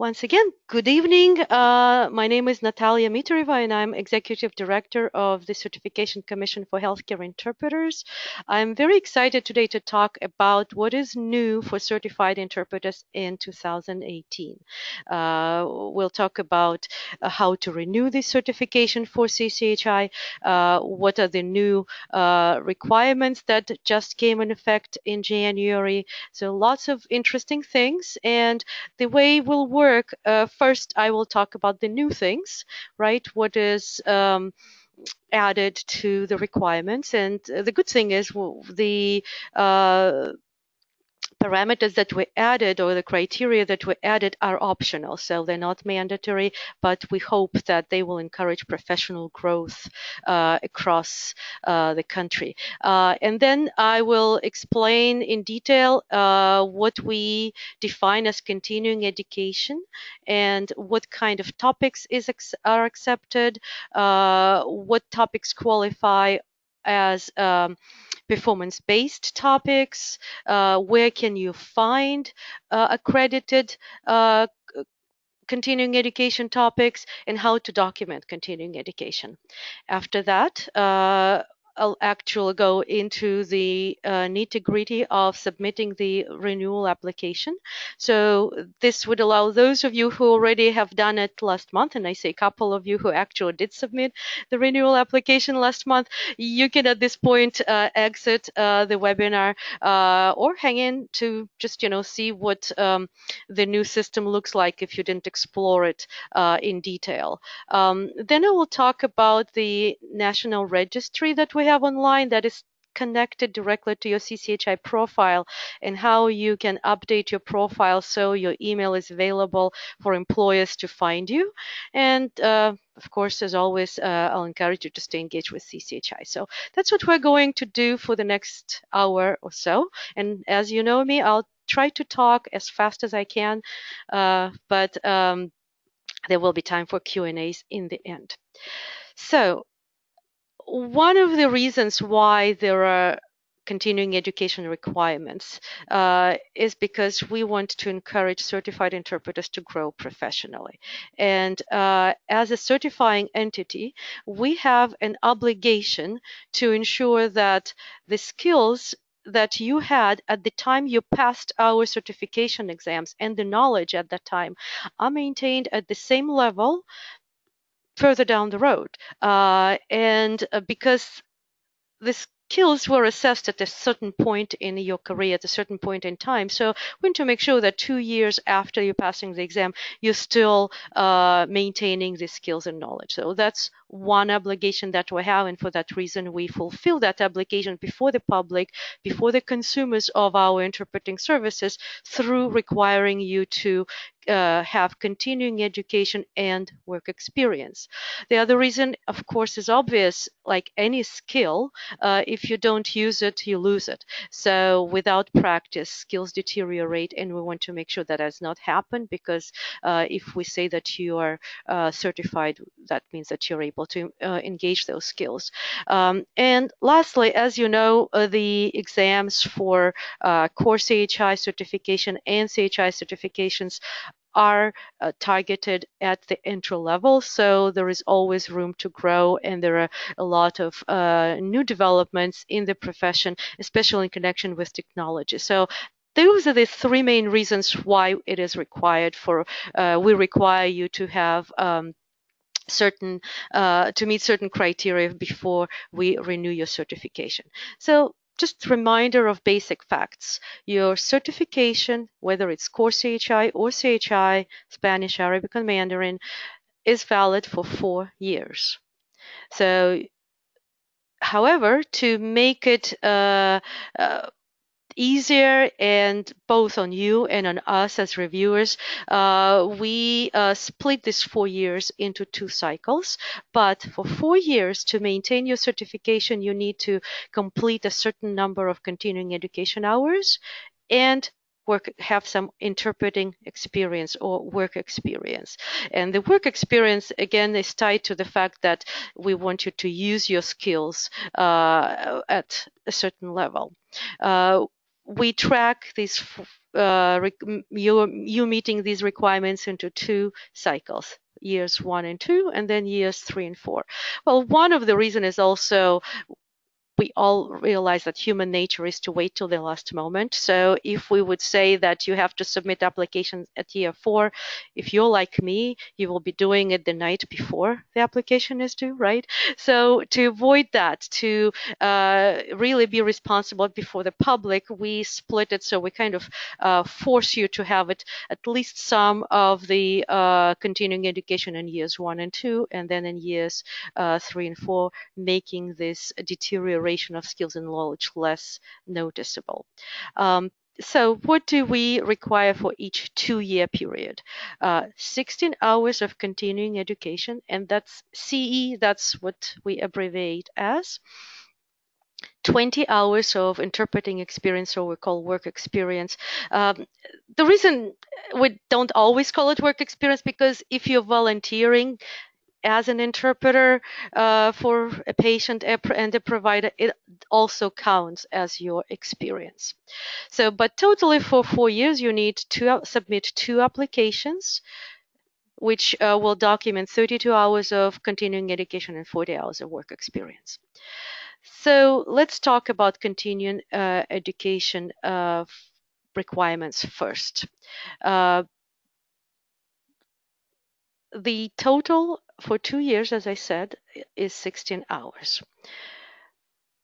once again, good evening. Uh, my name is Natalia Mikhaylova, and I'm Executive Director of the Certification Commission for Healthcare Interpreters. I'm very excited today to talk about what is new for certified interpreters in 2018. Uh, we'll talk about uh, how to renew this certification for CCHI, uh, what are the new uh, requirements that just came in effect in January. So lots of interesting things, and the way we'll work, uh, first I will talk about the new things, right? What is um, added to the requirements, and the good thing is the uh, parameters that we added or the criteria that we added are optional. So they're not mandatory, but we hope that they will encourage professional growth uh, across uh, the country. Uh, and then I will explain in detail uh, what we define as continuing education and what kind of topics is are accepted, uh, what topics qualify as um, performance-based topics, uh, where can you find uh, accredited uh, continuing education topics, and how to document continuing education. After that, uh, I'll actually go into the uh, nitty gritty of submitting the renewal application. So this would allow those of you who already have done it last month, and I say a couple of you who actually did submit the renewal application last month, you can at this point uh, exit uh, the webinar uh, or hang in to just you know see what um, the new system looks like if you didn't explore it uh, in detail. Um, then I will talk about the national registry that we have online that is connected directly to your CCHI profile and how you can update your profile so your email is available for employers to find you. And uh, of course, as always, uh, I'll encourage you to stay engaged with CCHI. So that's what we're going to do for the next hour or so. And as you know me, I'll try to talk as fast as I can, uh, but um, there will be time for Q&As in the end. So one of the reasons why there are continuing education requirements uh, is because we want to encourage certified interpreters to grow professionally. And uh, as a certifying entity, we have an obligation to ensure that the skills that you had at the time you passed our certification exams and the knowledge at that time are maintained at the same level further down the road. Uh, and uh, because this skills were assessed at a certain point in your career, at a certain point in time. So we need to make sure that two years after you're passing the exam, you're still uh, maintaining these skills and knowledge. So that's one obligation that we have, and for that reason, we fulfill that obligation before the public, before the consumers of our interpreting services, through requiring you to uh, have continuing education and work experience. The other reason, of course, is obvious. Like any skill, uh, if you don't use it, you lose it. So without practice, skills deteriorate, and we want to make sure that does not happen because uh, if we say that you are uh, certified, that means that you're able to uh, engage those skills. Um, and lastly, as you know, uh, the exams for CoreCHI certification and CHI certifications are uh, targeted at the entry level. So there is always room to grow, and there are a lot of uh, new developments in the profession, especially in connection with technology. So those are the three main reasons why it is required for uh, we require you to have um, certain uh, to meet certain criteria before we renew your certification. So just reminder of basic facts. Your certification, whether it's CoreCHI or CHI, Spanish, Arabic, and Mandarin, is valid for four years. So, however, to make it uh, uh, easier and both on you and on us as reviewers. Uh, we uh, split this four years into two cycles but for four years to maintain your certification you need to complete a certain number of continuing education hours and work have some interpreting experience or work experience. And the work experience again is tied to the fact that we want you to use your skills uh, at a certain level. Uh, we track these uh, you, you meeting these requirements into two cycles years one and two and then years three and four. Well one of the reason is also we all realize that human nature is to wait till the last moment. So if we would say that you have to submit applications at year four, if you're like me, you will be doing it the night before the application is due, right? So to avoid that, to uh, really be responsible before the public, we split it so we kind of uh, force you to have it at least some of the uh, continuing education in years one and two, and then in years uh, three and four, making this deterioration of skills and knowledge less noticeable. Um, so what do we require for each two-year period? Uh, 16 hours of continuing education, and that's CE, that's what we abbreviate as. 20 hours of interpreting experience, or we call work experience. Um, the reason we don't always call it work experience because if you're volunteering, as an interpreter uh, for a patient and a provider, it also counts as your experience. So, but totally for four years, you need to submit two applications, which uh, will document 32 hours of continuing education and 40 hours of work experience. So let's talk about continuing uh, education uh, requirements first. The total for two years, as I said, is 16 hours.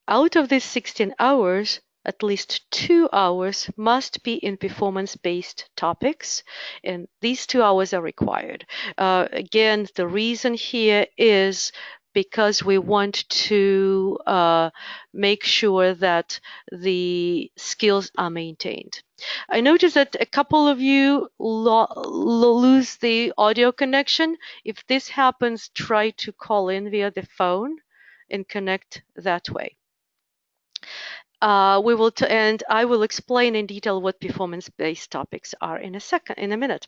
Out of these 16 hours, at least two hours must be in performance-based topics, and these two hours are required. Uh, again, the reason here is because we want to uh, make sure that the skills are maintained. I noticed that a couple of you lo lo lose the audio connection. If this happens, try to call in via the phone and connect that way. Uh, we will and I will explain in detail what performance-based topics are in a second, in a minute.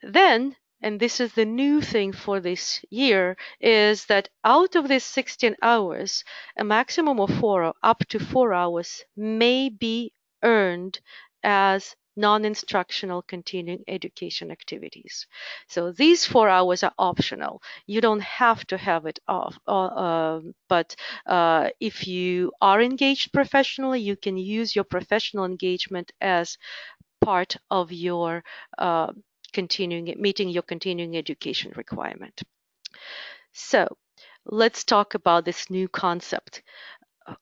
Then and this is the new thing for this year, is that out of these 16 hours, a maximum of four, up to four hours, may be earned as non-instructional continuing education activities. So these four hours are optional. You don't have to have it off, uh, uh, but uh, if you are engaged professionally, you can use your professional engagement as part of your uh, continuing meeting your continuing education requirement. So let's talk about this new concept.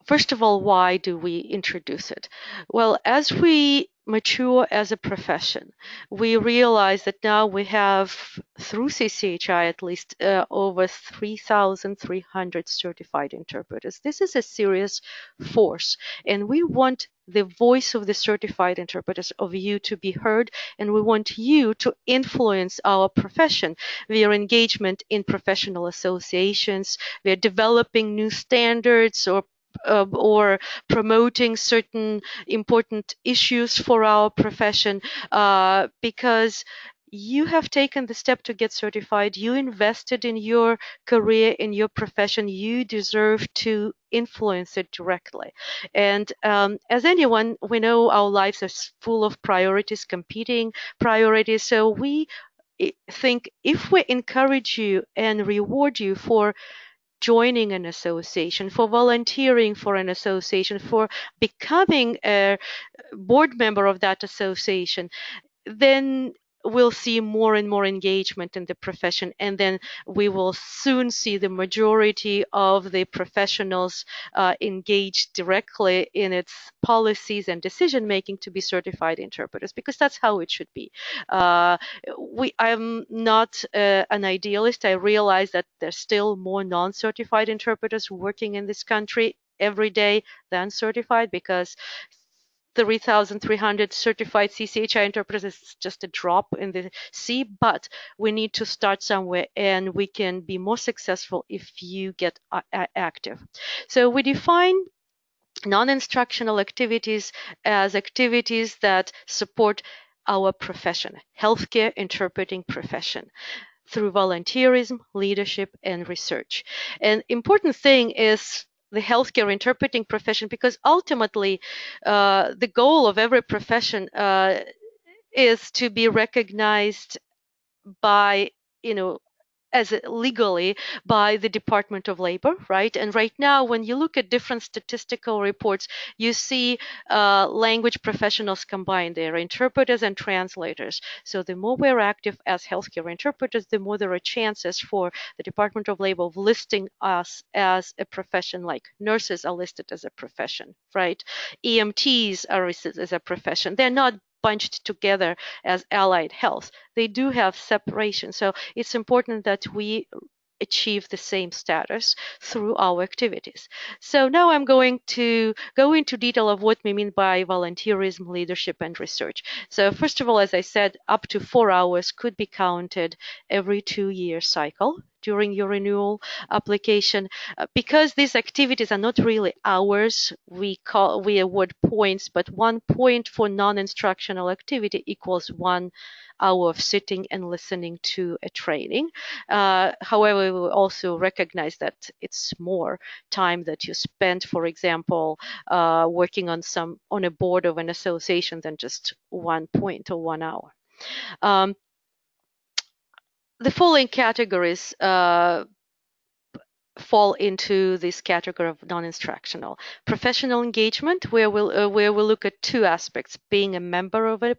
First of all, why do we introduce it? Well, as we mature as a profession. We realize that now we have, through CCHI at least, uh, over 3,300 certified interpreters. This is a serious force, and we want the voice of the certified interpreters of you to be heard, and we want you to influence our profession via engagement in professional associations, We are developing new standards or uh, or promoting certain important issues for our profession uh, because you have taken the step to get certified. You invested in your career, in your profession. You deserve to influence it directly. And um, as anyone, we know our lives are full of priorities, competing priorities. So we eh, think if we encourage you and reward you for joining an association, for volunteering for an association, for becoming a board member of that association, then we'll see more and more engagement in the profession and then we will soon see the majority of the professionals uh, engaged directly in its policies and decision making to be certified interpreters because that's how it should be. Uh, we i'm not uh, an idealist. I realize that there's still more non-certified interpreters working in this country every day than certified because 3,300 certified CCHI interpreters is just a drop in the sea, but we need to start somewhere and we can be more successful if you get active. So we define non-instructional activities as activities that support our profession, healthcare interpreting profession through volunteerism, leadership, and research. An important thing is the healthcare interpreting profession because ultimately uh, the goal of every profession uh, is to be recognized by you know as legally by the Department of Labor, right? And right now, when you look at different statistical reports, you see uh, language professionals combined there, interpreters and translators. So the more we're active as healthcare interpreters, the more there are chances for the Department of Labor of listing us as a profession, like nurses are listed as a profession, right? EMTs are listed as a profession. They're not bunched together as allied health. They do have separation. So it's important that we achieve the same status through our activities. So now I'm going to go into detail of what we mean by volunteerism, leadership, and research. So first of all, as I said, up to four hours could be counted every two-year cycle during your renewal application. Uh, because these activities are not really hours, we call we award points, but one point for non-instructional activity equals one hour of sitting and listening to a training. Uh, however, we also recognize that it's more time that you spend, for example, uh, working on some on a board of an association than just one point or one hour. Um, the following categories uh, fall into this category of non-instructional. Professional engagement where we'll uh, where we'll look at two aspects being a member of a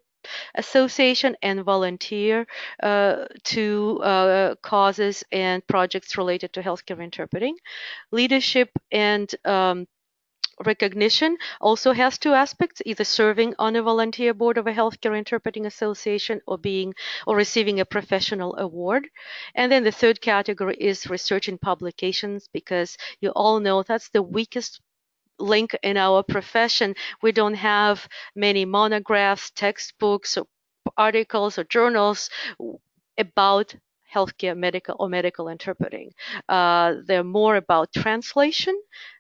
association and volunteer uh, to uh, causes and projects related to healthcare interpreting leadership and um, recognition also has two aspects either serving on a volunteer board of a healthcare interpreting association or being or receiving a professional award. And then the third category is research and publications because you all know that's the weakest link in our profession. We don't have many monographs textbooks or articles or journals about healthcare medical or medical interpreting uh, they're more about translation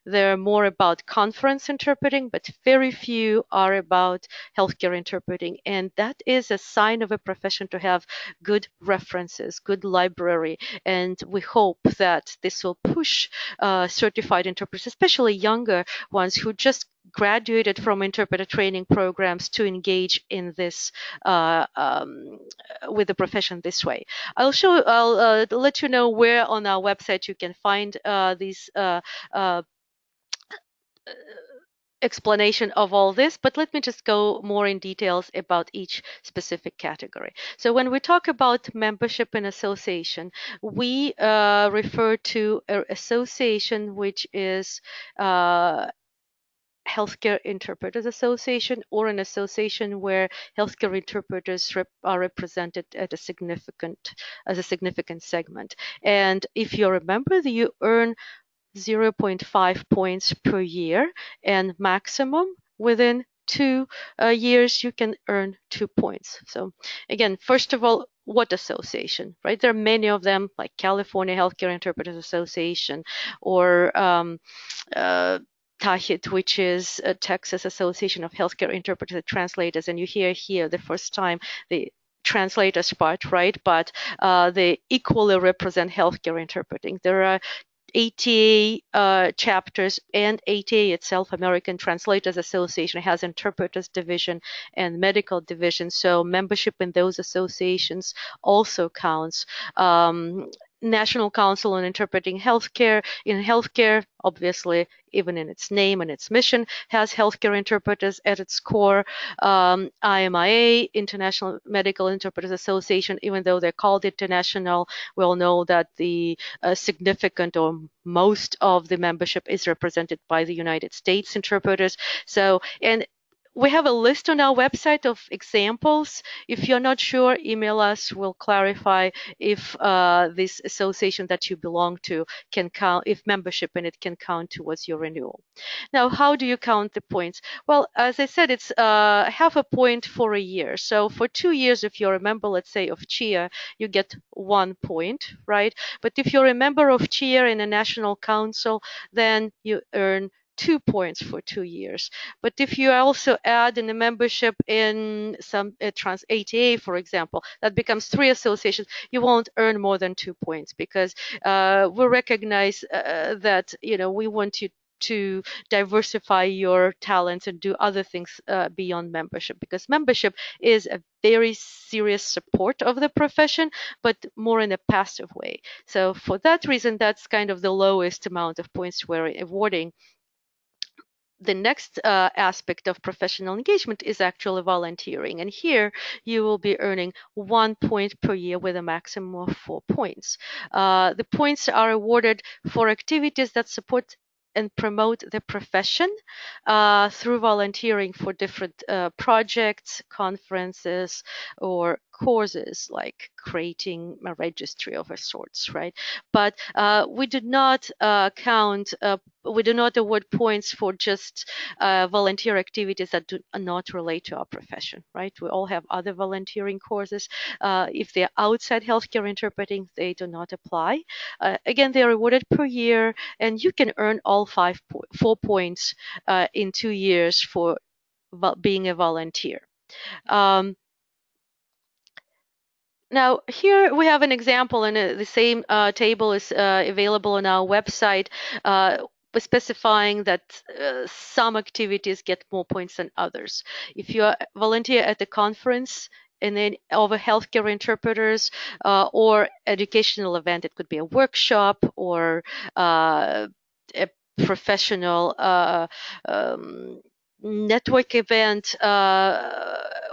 they're more about conference interpreting, but very few are about healthcare interpreting. And that is a sign of a profession to have good references, good library. And we hope that this will push uh, certified interpreters, especially younger ones who just graduated from interpreter training programs to engage in this uh, um, with the profession this way. I'll show, I'll uh, let you know where on our website you can find uh, these explanation of all this, but let me just go more in details about each specific category. So when we talk about membership in association, we uh, refer to an association which is uh, Healthcare Interpreters Association or an association where healthcare interpreters rep are represented at a significant as a significant segment. And if you're a member, you earn 0.5 points per year and maximum within two uh, years you can earn two points so again first of all what association right there are many of them like california healthcare interpreters association or um, uh, TAHIT, which is a Texas Association of Healthcare Interpreters and Translators, and you hear here the first time the translators part, right? But uh, they equally represent healthcare interpreting. There are ATA uh, chapters and ATA itself, American Translators Association, has interpreters division and medical division. So membership in those associations also counts. Um, National Council on Interpreting Healthcare. In healthcare, obviously, even in its name and its mission, has healthcare interpreters at its core. Um, IMIA, International Medical Interpreters Association, even though they're called international, we all know that the uh, significant or most of the membership is represented by the United States interpreters. So, and we have a list on our website of examples. If you're not sure, email us. We'll clarify if uh, this association that you belong to can count, if membership in it can count towards your renewal. Now, how do you count the points? Well, as I said, it's uh, half a point for a year. So for two years, if you're a member, let's say, of CHIA, you get one point, right? But if you're a member of CHIA in a national council, then you earn two points for two years. But if you also add in a membership in some uh, trans ATA, for example, that becomes three associations, you won't earn more than two points because uh, we recognize uh, that you know we want you to diversify your talents and do other things uh, beyond membership because membership is a very serious support of the profession but more in a passive way so for that reason that's kind of the lowest amount of points we're awarding the next uh, aspect of professional engagement is actually volunteering. And here you will be earning one point per year with a maximum of four points. Uh, the points are awarded for activities that support and promote the profession uh, through volunteering for different uh, projects, conferences, or courses like creating a registry of a sorts, right? But uh, we do not uh, count, uh, we do not award points for just uh, volunteer activities that do not relate to our profession, right? We all have other volunteering courses. Uh, if they're outside healthcare interpreting, they do not apply. Uh, again, they're awarded per year, and you can earn all five, po four points in two years for being a volunteer. Um, now here we have an example and uh, the same uh, table is uh, available on our website uh, specifying that uh, some activities get more points than others. If you volunteer at a conference and then over healthcare interpreters uh, or educational event, it could be a workshop or a professional um, network event uh,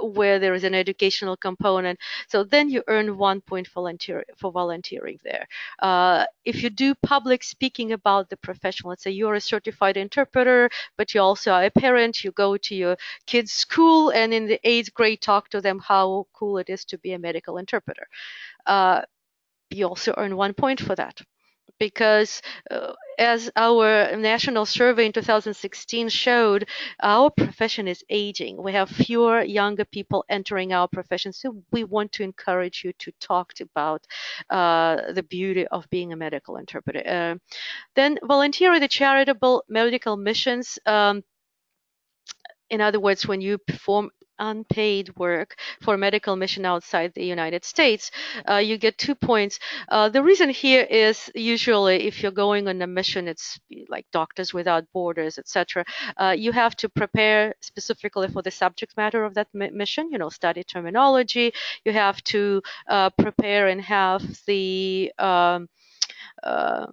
where there is an educational component. So then you earn one point volunteer for volunteering there. Uh, if you do public speaking about the profession, let's say you're a certified interpreter, but you also are a parent, you go to your kid's school and in the eighth grade talk to them how cool it is to be a medical interpreter. Uh, you also earn one point for that because uh, as our national survey in 2016 showed, our profession is aging. We have fewer younger people entering our profession, so we want to encourage you to talk about uh, the beauty of being a medical interpreter. Uh, then volunteer the charitable medical missions. Um, in other words, when you perform unpaid work for medical mission outside the United States, uh, you get two points. Uh, the reason here is usually if you're going on a mission, it's like Doctors Without Borders, etc. Uh, you have to prepare specifically for the subject matter of that mission. You know, study terminology. You have to uh, prepare and have the um, uh,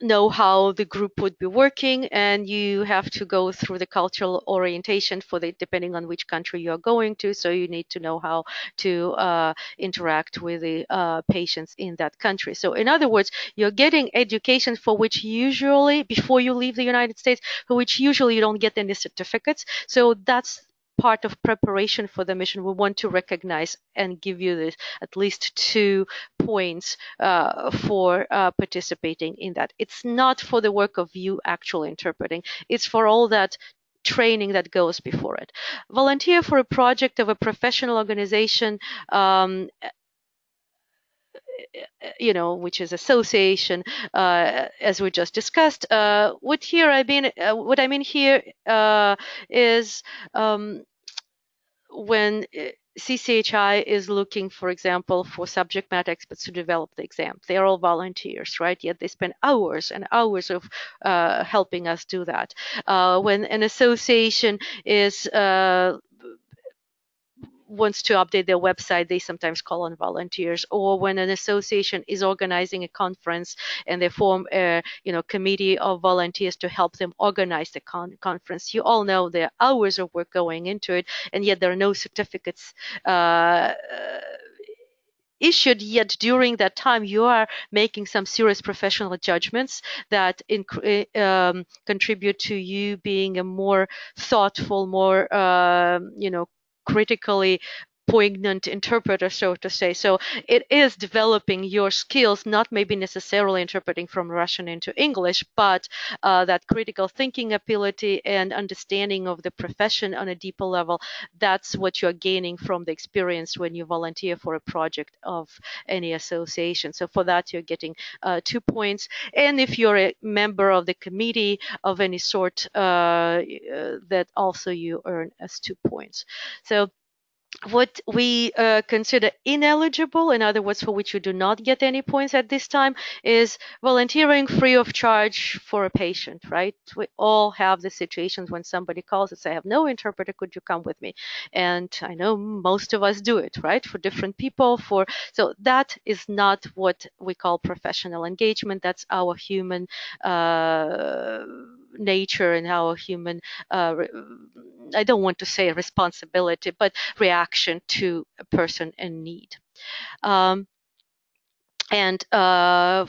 know how the group would be working and you have to go through the cultural orientation for the depending on which country you're going to. So you need to know how to uh, interact with the uh, patients in that country. So in other words you're getting education for which usually before you leave the united states for which usually you don't get any certificates. So that's part of preparation for the mission, we want to recognize and give you this at least two points uh, for uh, participating in that. It's not for the work of you actually interpreting. It's for all that training that goes before it. Volunteer for a project of a professional organization um, you know, which is association, uh, as we just discussed. Uh, what here I mean, uh, what I mean here uh, is um, when eh, CCHI is looking, for example, for subject matter experts to develop the exam. They are all volunteers, right? Yet they spend hours and hours of uh, helping us do that. Uh, when an association is uh, wants to update their website, they sometimes call on volunteers. Or when an association is organizing a conference and they form a you know committee of volunteers to help them organize the con- conference, you all know there are hours of work going into it, and yet there are no certificates. Uh, issued yet during that time you are making some serious professional judgments that inc- um, contribute to you being a more thoughtful more uh, you know critically poignant interpreter, so to say. So it is developing your skills, not maybe necessarily interpreting from Russian into English, but uh, that critical thinking ability and understanding of the profession on a deeper level. That's what you're gaining from the experience when you volunteer for a project of any association. So for that, you're getting uh, two points. And if you're a member of the committee of any sort, uh, uh that also you earn as two points. So what we uh, consider ineligible, in other words, for which you do not get any points at this time, is volunteering free of charge for a patient, right? We all have the situations when somebody calls and says, I have no interpreter, could you come with me? And I know most of us do it, right? For different people, for so that is not what we call professional engagement. That's our human uh, nature and our human uh, I don't want to say responsibility, but reaction to a person in need. Um, and uh,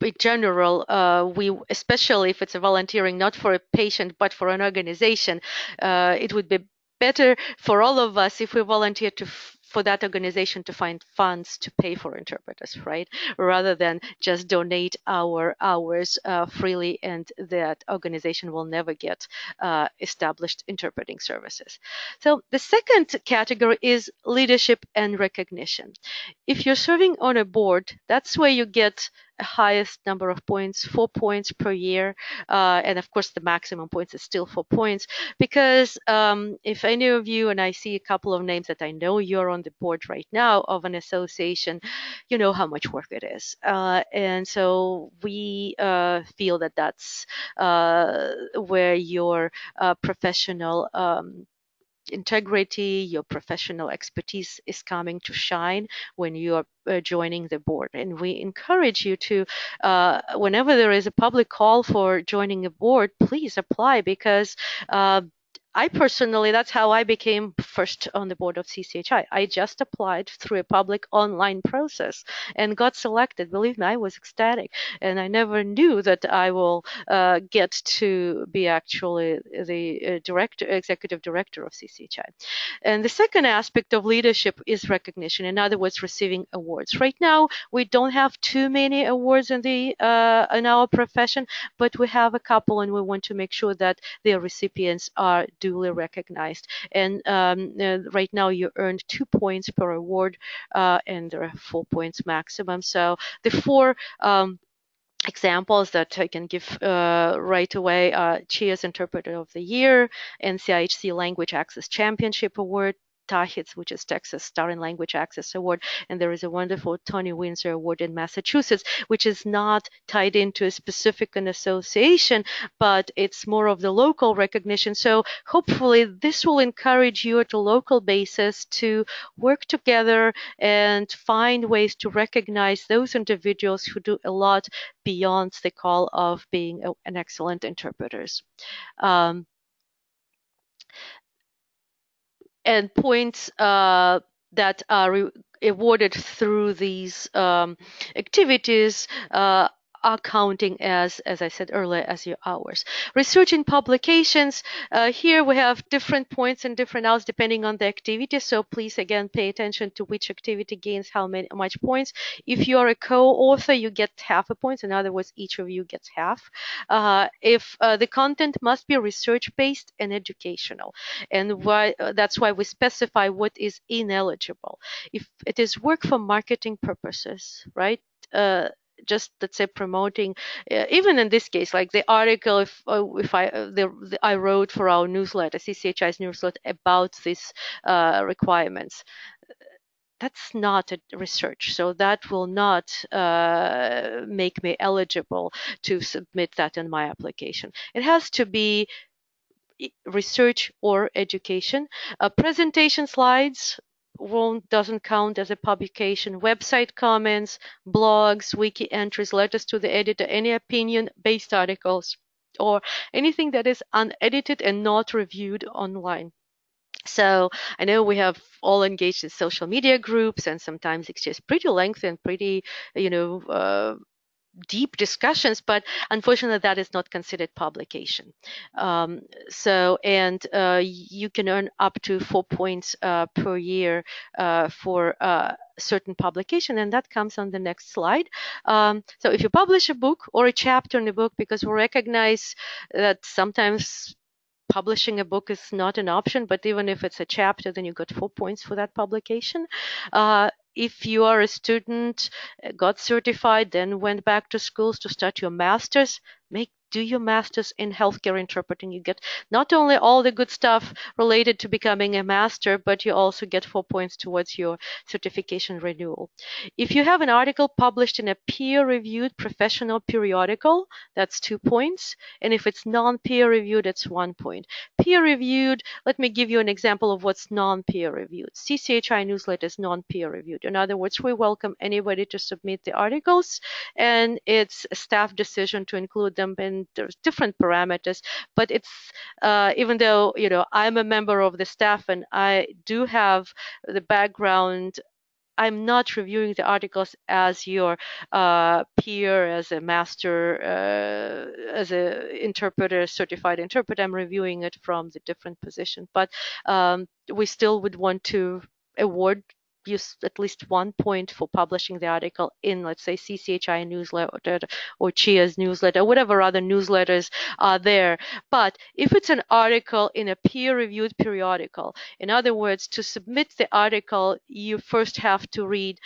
in general, uh, we, especially if it's a volunteering not for a patient but for an organization, uh, it would be better for all of us if we volunteer to for that organization to find funds to pay for interpreters, right? Rather than just donate our hours uh, freely and that organization will never get uh, established interpreting services. So the second category is leadership and recognition. If you're serving on a board, that's where you get highest number of points, four points per year. Uh, and of course, the maximum points is still four points. Because um, if any of you, and I see a couple of names that I know you're on the board right now of an association, you know how much work it is. Uh, and so we uh, feel that that's uh, where your uh, professional um, integrity, your professional expertise is coming to shine when you are uh, joining the board. And we encourage you to, uh, whenever there is a public call for joining a board, please apply because uh, I personally, that's how I became first on the board of CCHI. I just applied through a public online process and got selected. Believe me, I was ecstatic. And I never knew that I will uh, get to be actually the uh, director, executive director of CCHI. And the second aspect of leadership is recognition. In other words, receiving awards. Right now, we don't have too many awards in the uh, in our profession, but we have a couple, and we want to make sure that their recipients are duly recognized. And um, uh, right now you earned two points per award, uh, and there are four points maximum. So the four um, examples that I can give uh, right away uh, CHIA's Interpreter of the Year, NCIHC Language Access Championship Award, TAHITS, which is Texas Star and Language Access Award, and there is a wonderful Tony Windsor Award in Massachusetts, which is not tied into a specific an association, but it's more of the local recognition. So hopefully this will encourage you at a local basis to work together and find ways to recognize those individuals who do a lot beyond the call of being a, an excellent interpreters. Um, and points uh, that are awarded through these um, activities uh, are counting as, as I said earlier, as your hours. Research and publications, uh, here we have different points and different hours depending on the activity. So please again pay attention to which activity gains how many much points. If you are a co-author, you get half a point. In other words, each of you gets half. Uh, if uh, the content must be research-based and educational, and why uh, that's why we specify what is ineligible. If it is work for marketing purposes, right? Uh, just let's say promoting uh, even in this case like the article if uh, if i uh, the, the, i wrote for our newsletter cchi's newsletter about these uh, requirements. That's not a research so that will not uh, make me eligible to submit that in my application. It has to be research or education. Uh, presentation slides won't doesn't count as a publication. Website comments, blogs, wiki entries, letters to the editor, any opinion-based articles, or anything that is unedited and not reviewed online. So I know we have all engaged in social media groups, and sometimes it's just pretty lengthy and pretty, you know, uh, deep discussions, but unfortunately that is not considered publication. Um, so, and uh, you can earn up to four points uh, per year uh, for uh, certain publication, and that comes on the next slide. Um, so if you publish a book or a chapter in a book, because we recognize that sometimes publishing a book is not an option, but even if it's a chapter, then you got four points for that publication. Uh, if you are a student, uh, got certified, then went back to schools to start your master's, make do your master's in healthcare interpreting. You get not only all the good stuff related to becoming a master, but you also get four points towards your certification renewal. If you have an article published in a peer reviewed professional periodical, that's two points. And if it's non peer reviewed, it's one point. Peer reviewed, let me give you an example of what's non peer reviewed. CCHI newsletter is non peer reviewed. In other words, we welcome anybody to submit the articles, and it's a staff decision to include them. There's different parameters, but it's uh, even though you know I'm a member of the staff and I do have the background I'm not reviewing the articles as your uh, peer, as a master, uh, as a interpreter, certified interpreter. I'm reviewing it from the different position, but um, we still would want to award use at least one point for publishing the article in, let's say, CCHI newsletter or CHIA's newsletter, or whatever other newsletters are there. But if it's an article in a peer-reviewed periodical, in other words, to submit the article, you first have to read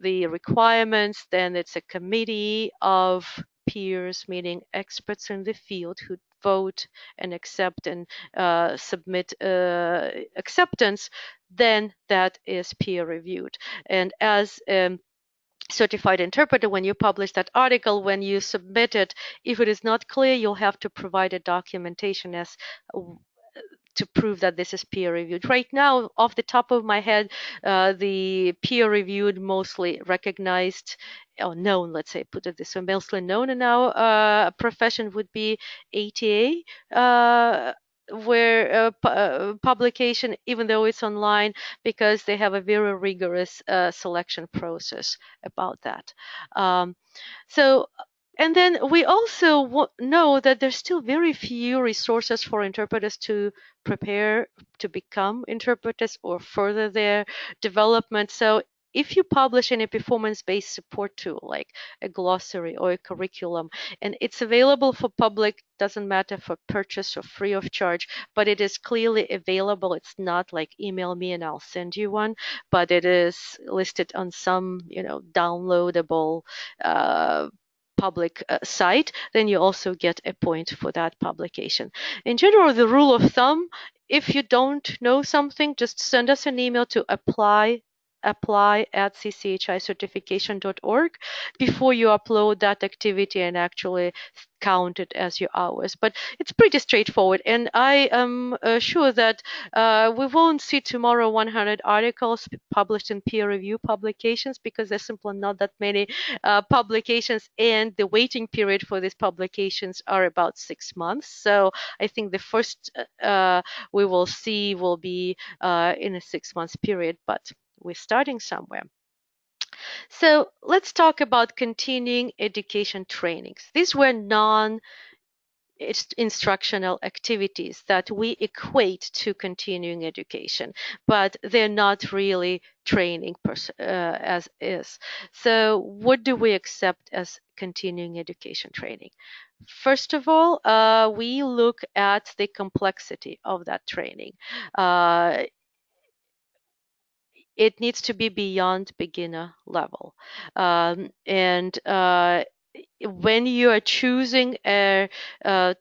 the requirements, then it's a committee of peers, meaning experts in the field who vote and accept and uh, submit uh, acceptance, then that is peer reviewed. And as um, certified interpreter when you publish that article when you submit it if it is not clear you'll have to provide a documentation as to prove that this is peer reviewed. Right now, off the top of my head, uh, the peer reviewed, mostly recognized or known, let's say, put it this way, mostly known in our uh, profession would be ATA. Uh, where uh, uh, publication, even though it's online, because they have a very rigorous uh, selection process about that. Um, so and then we also know that there's still very few resources for interpreters to prepare to become interpreters or further their development. So if you publish in a performance-based support tool like a glossary or a curriculum and it's available for public doesn't matter for purchase or free of charge but it is clearly available it's not like email me and i'll send you one but it is listed on some you know downloadable uh, public uh, site, then you also get a point for that publication. In general, the rule of thumb, if you don't know something, just send us an email to apply apply at cchicertification.org before you upload that activity and actually count it as your hours. But it's pretty straightforward. And I am uh, sure that uh, we won't see tomorrow 100 articles published in peer review publications because there's simply not that many uh, publications. And the waiting period for these publications are about six months. So I think the first uh, we will see will be uh, in a six months period. But we're starting somewhere. So let's talk about continuing education trainings. These were non instructional activities that we equate to continuing education, but they're not really training uh, as is. So, what do we accept as continuing education training? First of all, uh, we look at the complexity of that training. Uh, it needs to be beyond beginner level. Um, and uh, when you are choosing a, a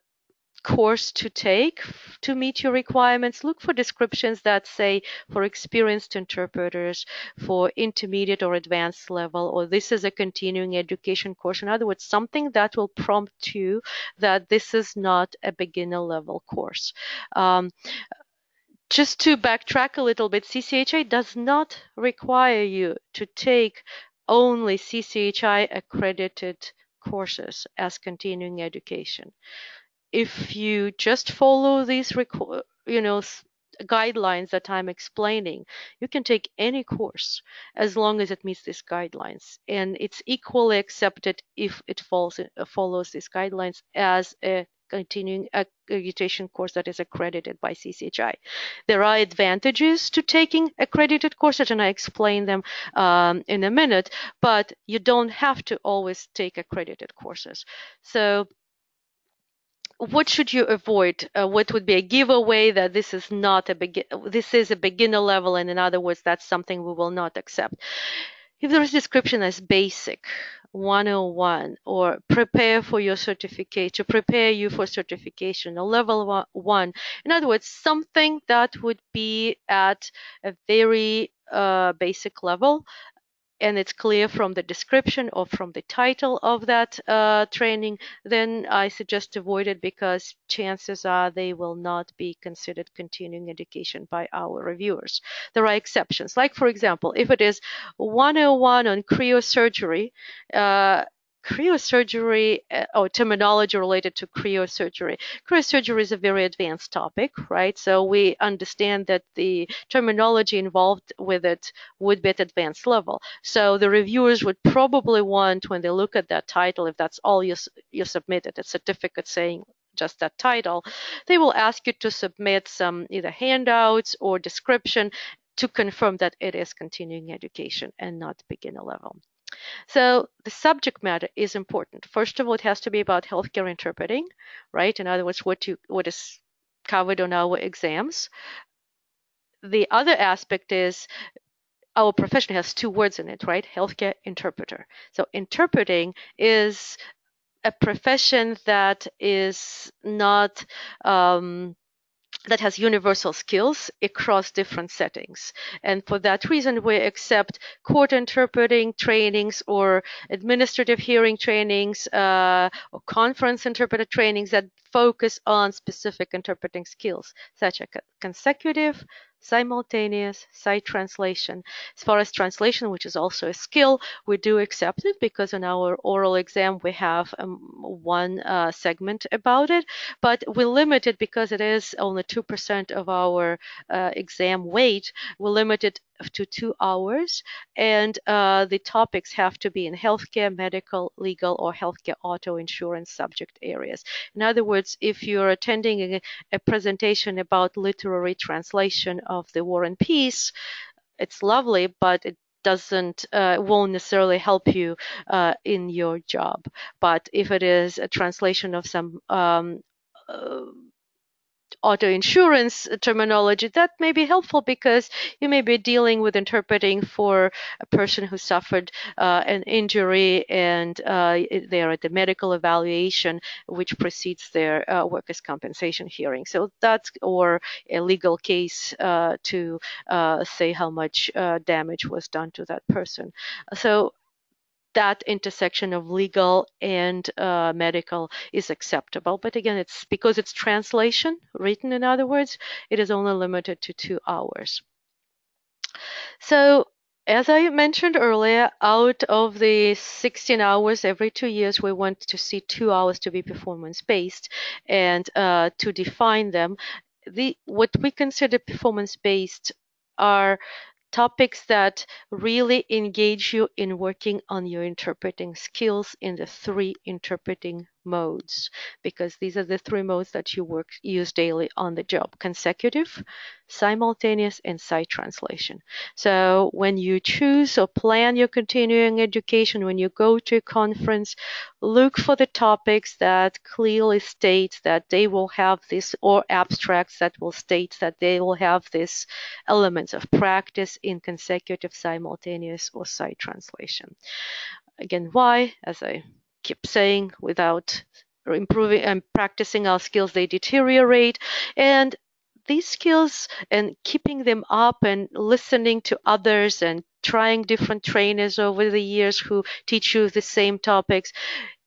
course to take to meet your requirements, look for descriptions that say for experienced interpreters, for intermediate or advanced level, or this is a continuing education course. In other words, something that will prompt you that this is not a beginner level course. Um, just to backtrack a little bit, CCHI does not require you to take only CCHI accredited courses as continuing education. If you just follow these, you know, guidelines that I'm explaining, you can take any course as long as it meets these guidelines, and it's equally accepted if it falls, follows these guidelines as a continuing accreditation course that is accredited by CCHI. There are advantages to taking accredited courses, and I explain them um, in a minute, but you don't have to always take accredited courses. So what should you avoid? Uh, what would be a giveaway that this is not a begin this is a beginner level, and in other words, that's something we will not accept if there is description as basic 101 or prepare for your certificate to prepare you for certification a level one. In other words something that would be at a very uh, basic level and it's clear from the description or from the title of that uh, training, then I suggest avoid it because chances are they will not be considered continuing education by our reviewers. There are exceptions. Like, for example, if it is 101 on cryosurgery, uh, cryosurgery uh, or terminology related to cryosurgery. Cryosurgery is a very advanced topic, right? So we understand that the terminology involved with it would be at advanced level. So the reviewers would probably want, when they look at that title, if that's all you, you submitted, a certificate saying just that title, they will ask you to submit some either handouts or description to confirm that it is continuing education and not beginner level. So the subject matter is important. First of all, it has to be about healthcare interpreting, right? In other words, what you what is covered on our exams. The other aspect is our profession has two words in it, right? Healthcare interpreter. So interpreting is a profession that is not um, that has universal skills across different settings. And for that reason, we accept court interpreting trainings or administrative hearing trainings uh, or conference interpreter trainings that focus on specific interpreting skills, such as consecutive, simultaneous sight translation. As far as translation, which is also a skill, we do accept it because in our oral exam we have um, one uh, segment about it, but we limit it because it is only 2% of our uh, exam weight. We limit it to two hours, and uh, the topics have to be in healthcare, medical, legal, or healthcare auto insurance subject areas. In other words, if you're attending a, a presentation about literary translation of the War and Peace, it's lovely, but it doesn't uh, won't necessarily help you uh, in your job. But if it is a translation of some um, uh, auto insurance terminology, that may be helpful because you may be dealing with interpreting for a person who suffered uh, an injury and uh, they are at the medical evaluation which precedes their uh, workers' compensation hearing. So that's or a legal case uh, to uh, say how much uh, damage was done to that person. So that intersection of legal and uh, medical is acceptable. But again, it's because it's translation, written in other words, it is only limited to two hours. So as I mentioned earlier, out of the 16 hours every two years, we want to see two hours to be performance based and uh, to define them. The what we consider performance based are topics that really engage you in working on your interpreting skills in the three interpreting modes because these are the three modes that you work use daily on the job consecutive simultaneous and sight translation. So when you choose or plan your continuing education when you go to a conference look for the topics that clearly state that they will have this or abstracts that will state that they will have this elements of practice in consecutive simultaneous or sight translation. Again why? As i keep saying without improving and practicing our skills, they deteriorate. And these skills and keeping them up and listening to others and trying different trainers over the years who teach you the same topics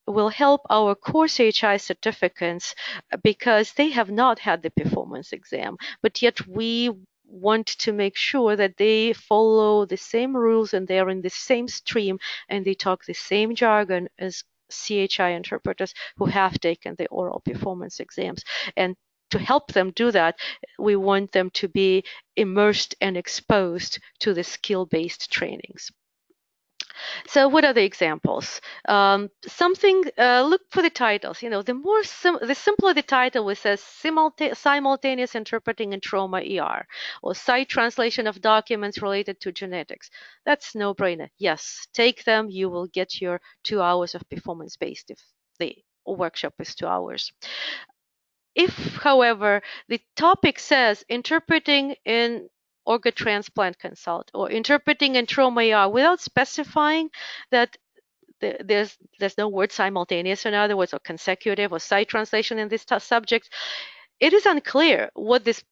will help our CoreCHI certificates because they have not had the performance exam, but yet we want to make sure that they follow the same rules and they're in the same stream and they talk the same jargon as CHI interpreters who have taken the oral performance exams. And to help them do that, we want them to be immersed and exposed to the skill based trainings. So, what are the examples? Um, something. Uh, look for the titles. You know, the more sim- the simpler the title, which says simulta- simultaneous interpreting in trauma ER, or sight translation of documents related to genetics. That's no brainer. Yes, take them. You will get your two hours of performance based if the workshop is two hours. If, however, the topic says interpreting in organ transplant consult or interpreting in trauma without specifying that there's there's no word simultaneous in other words or consecutive or sight translation in this subject. It is unclear what this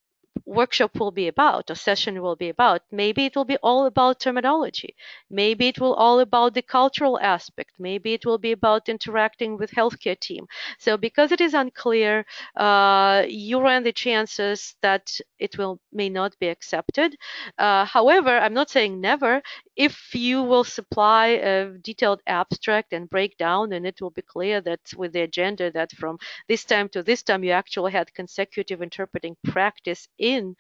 workshop will be about or session will be about. Maybe it will be all about terminology. Maybe it will all about the cultural aspect. Maybe it will be about interacting with healthcare team. So because it is unclear, uh, you run the chances that it will may not be accepted. Uh, however, I'm not saying never. If you will supply a detailed abstract and breakdown, and it will be clear that with the agenda that from this time to this time you actually had consecutive interpreting practice in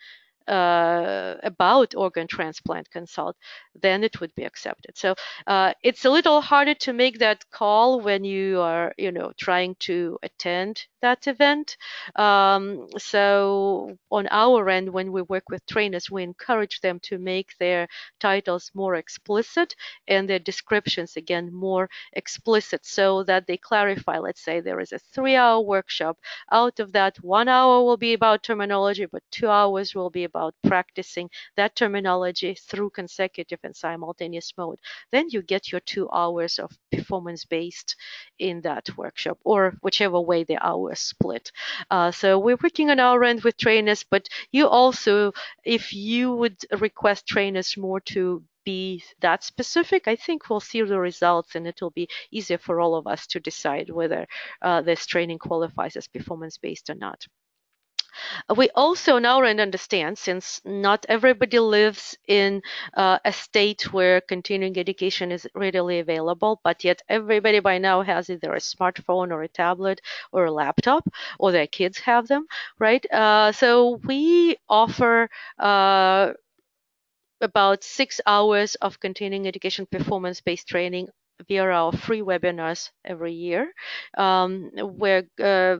uh, about organ transplant consult, then it would be accepted. So uh, it's a little harder to make that call when you are, you know, trying to attend that event. Um, so on our end, when we work with trainers, we encourage them to make their titles more explicit and their descriptions again more explicit so that they clarify. Let's say there is a three-hour workshop. Out of that, one hour will be about terminology, but two hours will be about about practicing that terminology through consecutive and simultaneous mode. Then you get your two hours of performance based in that workshop or whichever way the hours split. Uh, so we're working on our end with trainers, but you also, if you would request trainers more to be that specific, I think we'll see the results and it will be easier for all of us to decide whether uh, this training qualifies as performance based or not. We also now understand, since not everybody lives in uh, a state where continuing education is readily available, but yet everybody by now has either a smartphone or a tablet or a laptop, or their kids have them, right? Uh, so we offer uh, about six hours of continuing education performance based training via our free webinars every year, um, where uh,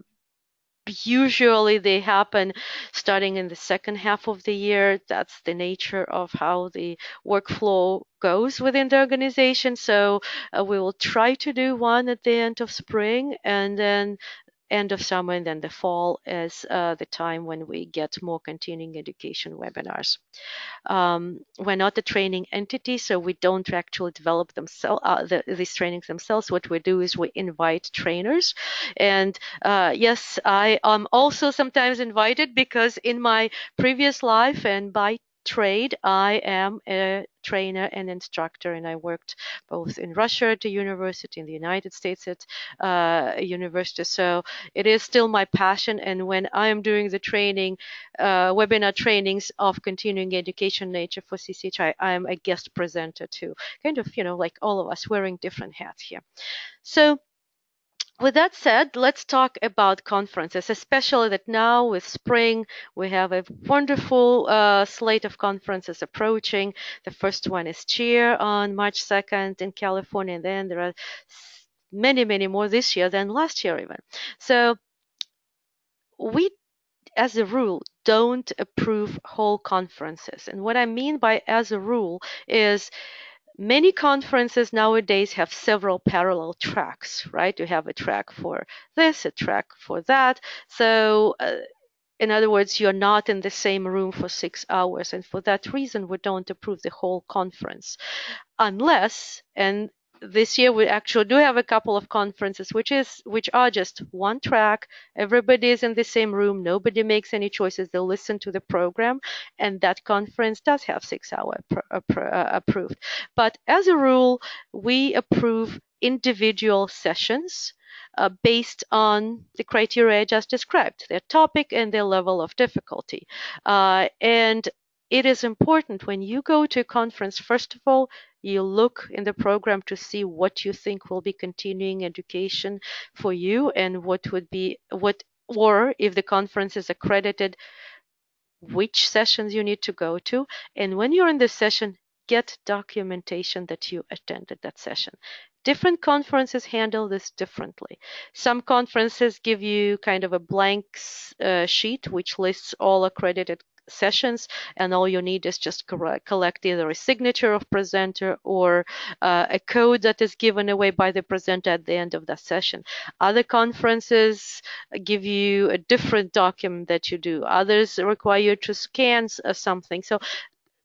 usually they happen starting in the second half of the year. That's the nature of how the workflow goes within the organization. So uh, we will try to do one at the end of spring and then end of summer and then the fall is uh, the time when we get more continuing education webinars. Um, we're not a training entity, so we don't actually develop uh, the, these trainings themselves. What we do is we invite trainers, and uh, yes, I am also sometimes invited because in my previous life and by trade, I am a trainer and instructor, and I worked both in Russia at a university, in the United States at uh, a university. So it is still my passion. And when I am doing the training, uh, webinar trainings of continuing education nature for CCHI, I am a guest presenter too. Kind of, you know, like all of us wearing different hats here. So with that said, let's talk about conferences, especially that now with spring, we have a wonderful uh, slate of conferences approaching. The first one is CHIA on March 2nd in California, and then there are many, many more this year than last year, even. So we as a rule, don't approve whole conferences. And what I mean by as a rule is Many conferences nowadays have several parallel tracks, right? You have a track for this, a track for that. So, uh, in other words, you're not in the same room for six hours. And for that reason, we don't approve the whole conference. Unless, and this year we actually do have a couple of conferences which is which are just one track. Everybody is in the same room. Nobody makes any choices. They listen to the program and that conference does have six hour uh, approved. But as a rule we approve individual sessions uh, based on the criteria I just described, their topic and their level of difficulty. Uh, and it is important when you go to a conference, first of all, you look in the program to see what you think will be continuing education for you and what would be what or if the conference is accredited which sessions you need to go to and when you're in the session get documentation that you attended that session different conferences handle this differently. Some conferences give you kind of a blank uh, sheet which lists all accredited sessions and all you need is just collect either a signature of presenter or uh, a code that is given away by the presenter at the end of that session. Other conferences give you a different document that you do. Others require you to scan uh, something. So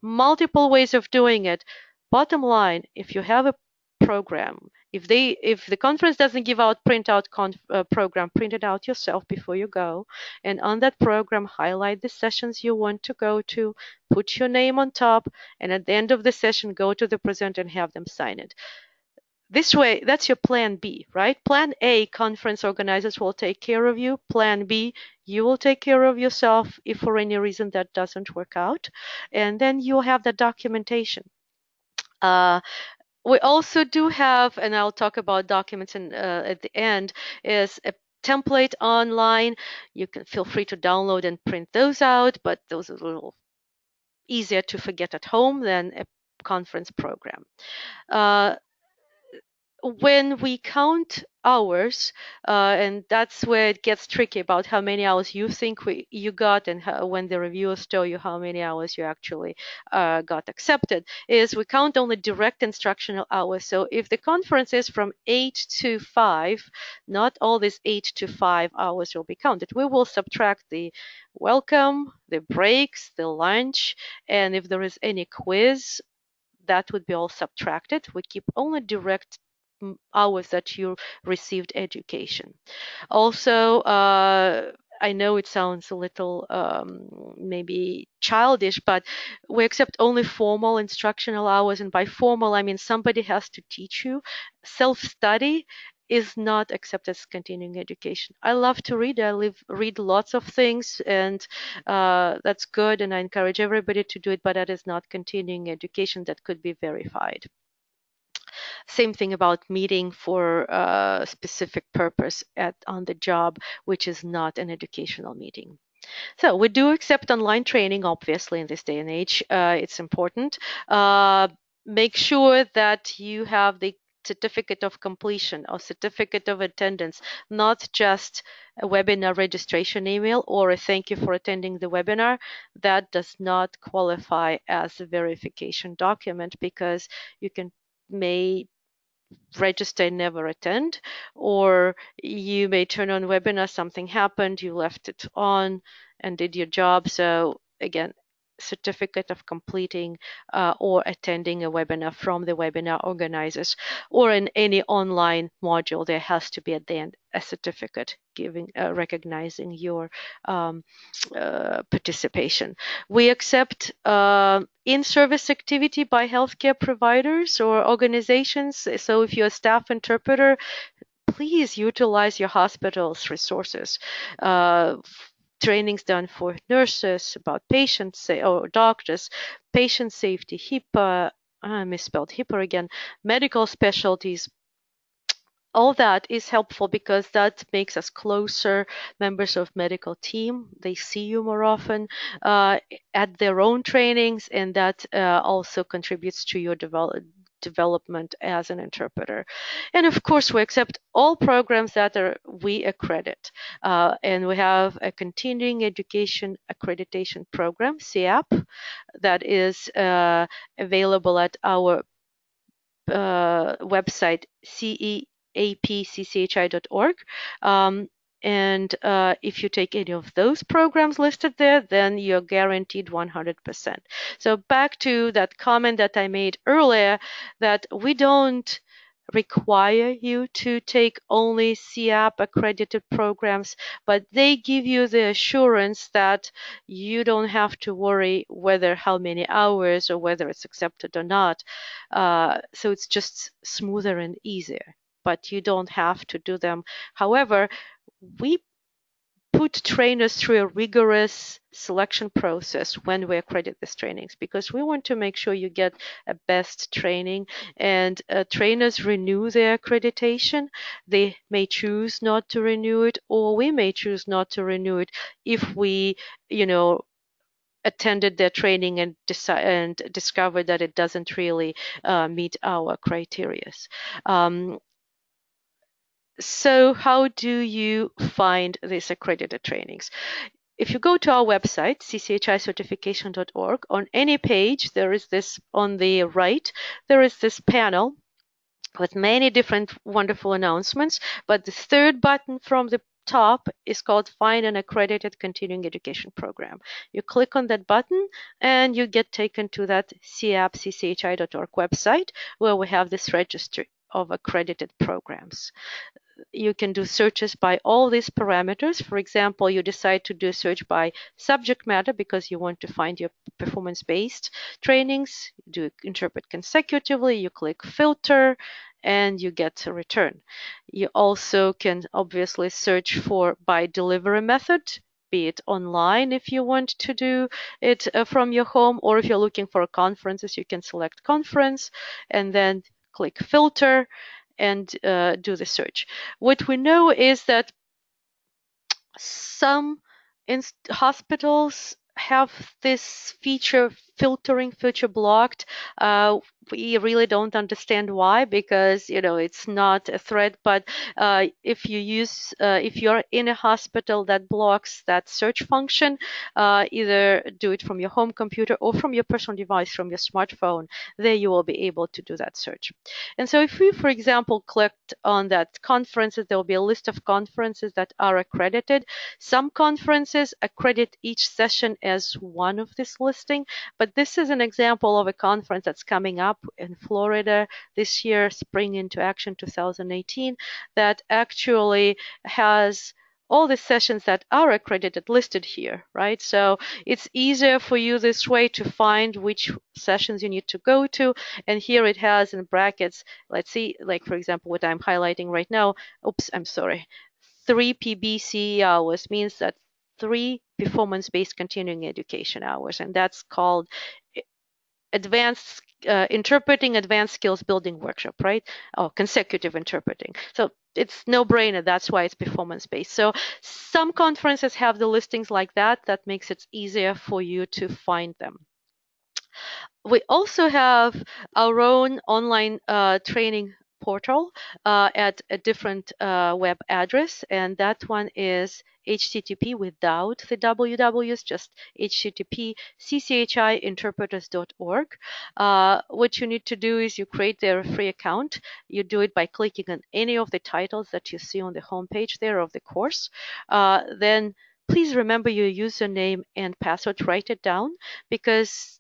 multiple ways of doing it. Bottom line, if you have a program, if they if the conference doesn't give out printout uh, program, print it out yourself before you go, and on that program highlight the sessions you want to go to, put your name on top, and at the end of the session go to the presenter and have them sign it. This way, that's your plan B, right? Plan A, conference organizers will take care of you. Plan B, you will take care of yourself if for any reason that doesn't work out. And then you'll have the documentation. Uh, we also do have, and I'll talk about documents in, uh, at the end, is a template online. You can feel free to download and print those out, but those are a little easier to forget at home than a conference program. Uh, when we count hours, uh, and that's where it gets tricky about how many hours you think we, you got and how, when the reviewers tell you how many hours you actually uh, got accepted, is we count only direct instructional hours. So if the conference is from 8 to 5, not all these 8 to 5 hours will be counted. We will subtract the welcome, the breaks, the lunch, and if there is any quiz, that would be all subtracted. We keep only direct hours that you received education. Also, uh, I know it sounds a little um, maybe childish, but we accept only formal instructional hours. And by formal, I mean somebody has to teach you. Self study is not accepted as continuing education. I love to read. I live, read lots of things, and uh, that's good. And I encourage everybody to do it, but that is not continuing education that could be verified. Same thing about meeting for a specific purpose at on the job, which is not an educational meeting. So we do accept online training, obviously, in this day and age. Uh, it's important. Uh, make sure that you have the certificate of completion or certificate of attendance, not just a webinar registration email or a thank you for attending the webinar. That does not qualify as a verification document because you can may register and never attend, or you may turn on webinar, something happened, you left it on and did your job. So again, certificate of completing uh, or attending a webinar from the webinar organizers or in any online module there has to be at the end a certificate giving uh, recognizing your um, uh, participation. We accept uh, in-service activity by healthcare providers or organizations. So if you're a staff interpreter please utilize your hospital's resources uh, trainings done for nurses about patients or doctors, patient safety, HIPAA, I misspelled HIPAA again, medical specialties. All that is helpful because that makes us closer members of medical team. They see you more often uh, at their own trainings, and that uh, also contributes to your development development as an interpreter. And of course, we accept all programs that are we accredit. Uh, and we have a continuing education accreditation program, CEAP, that is uh, available at our uh, website, ceapcchi.org. Um, and uh, if you take any of those programs listed there, then you're guaranteed 100%. So back to that comment that I made earlier that we don't require you to take only CEAP accredited programs, but they give you the assurance that you don't have to worry whether how many hours or whether it's accepted or not. Uh, so it's just smoother and easier, but you don't have to do them. However, we put trainers through a rigorous selection process when we accredit these trainings because we want to make sure you get a best training and uh, trainers renew their accreditation they may choose not to renew it or we may choose not to renew it if we you know attended their training and, and discovered that it doesn't really uh, meet our criteria. Um, so how do you find these accredited trainings? If you go to our website, cchicertification.org, on any page, there is this on the right, there is this panel with many different wonderful announcements. But the third button from the top is called Find an Accredited Continuing Education Program. You click on that button and you get taken to that ceapcchi.org website where we have this registry of accredited programs you can do searches by all these parameters. For example, you decide to do a search by subject matter because you want to find your performance-based trainings. You do interpret consecutively, you click filter, and you get a return. You also can obviously search for by delivery method, be it online if you want to do it uh, from your home, or if you're looking for conferences, you can select conference and then click filter and uh, do the search. What we know is that some hospitals have this feature filtering feature blocked uh, we really don't understand why because you know it's not a threat. But uh, if you use uh, if you're in a hospital that blocks that search function uh, either do it from your home computer or from your personal device from your smartphone there you will be able to do that search. And so if we for example clicked on that conferences there will be a list of conferences that are accredited. Some conferences accredit each session as one of this listing but this is an example of a conference that's coming up in Florida this year, Spring into Action 2018, that actually has all the sessions that are accredited listed here, right? So it's easier for you this way to find which sessions you need to go to. And here it has in brackets, let's see, like for example, what I'm highlighting right now. Oops, I'm sorry. Three PBC hours means that three performance-based continuing education hours, and that's called eh, advanced uh, interpreting advanced skills building workshop, right? Oh, consecutive interpreting. So it's no brainer. That's why it's performance based. So some conferences have the listings like that. That makes it easier for you to find them. We also have our own online uh, training portal uh, at a different uh, web address, and that one is http without the wwws, just http cchinterpreters.org. Uh, what you need to do is you create their free account. You do it by clicking on any of the titles that you see on the homepage there of the course. Uh, then please remember your username and password. Write it down because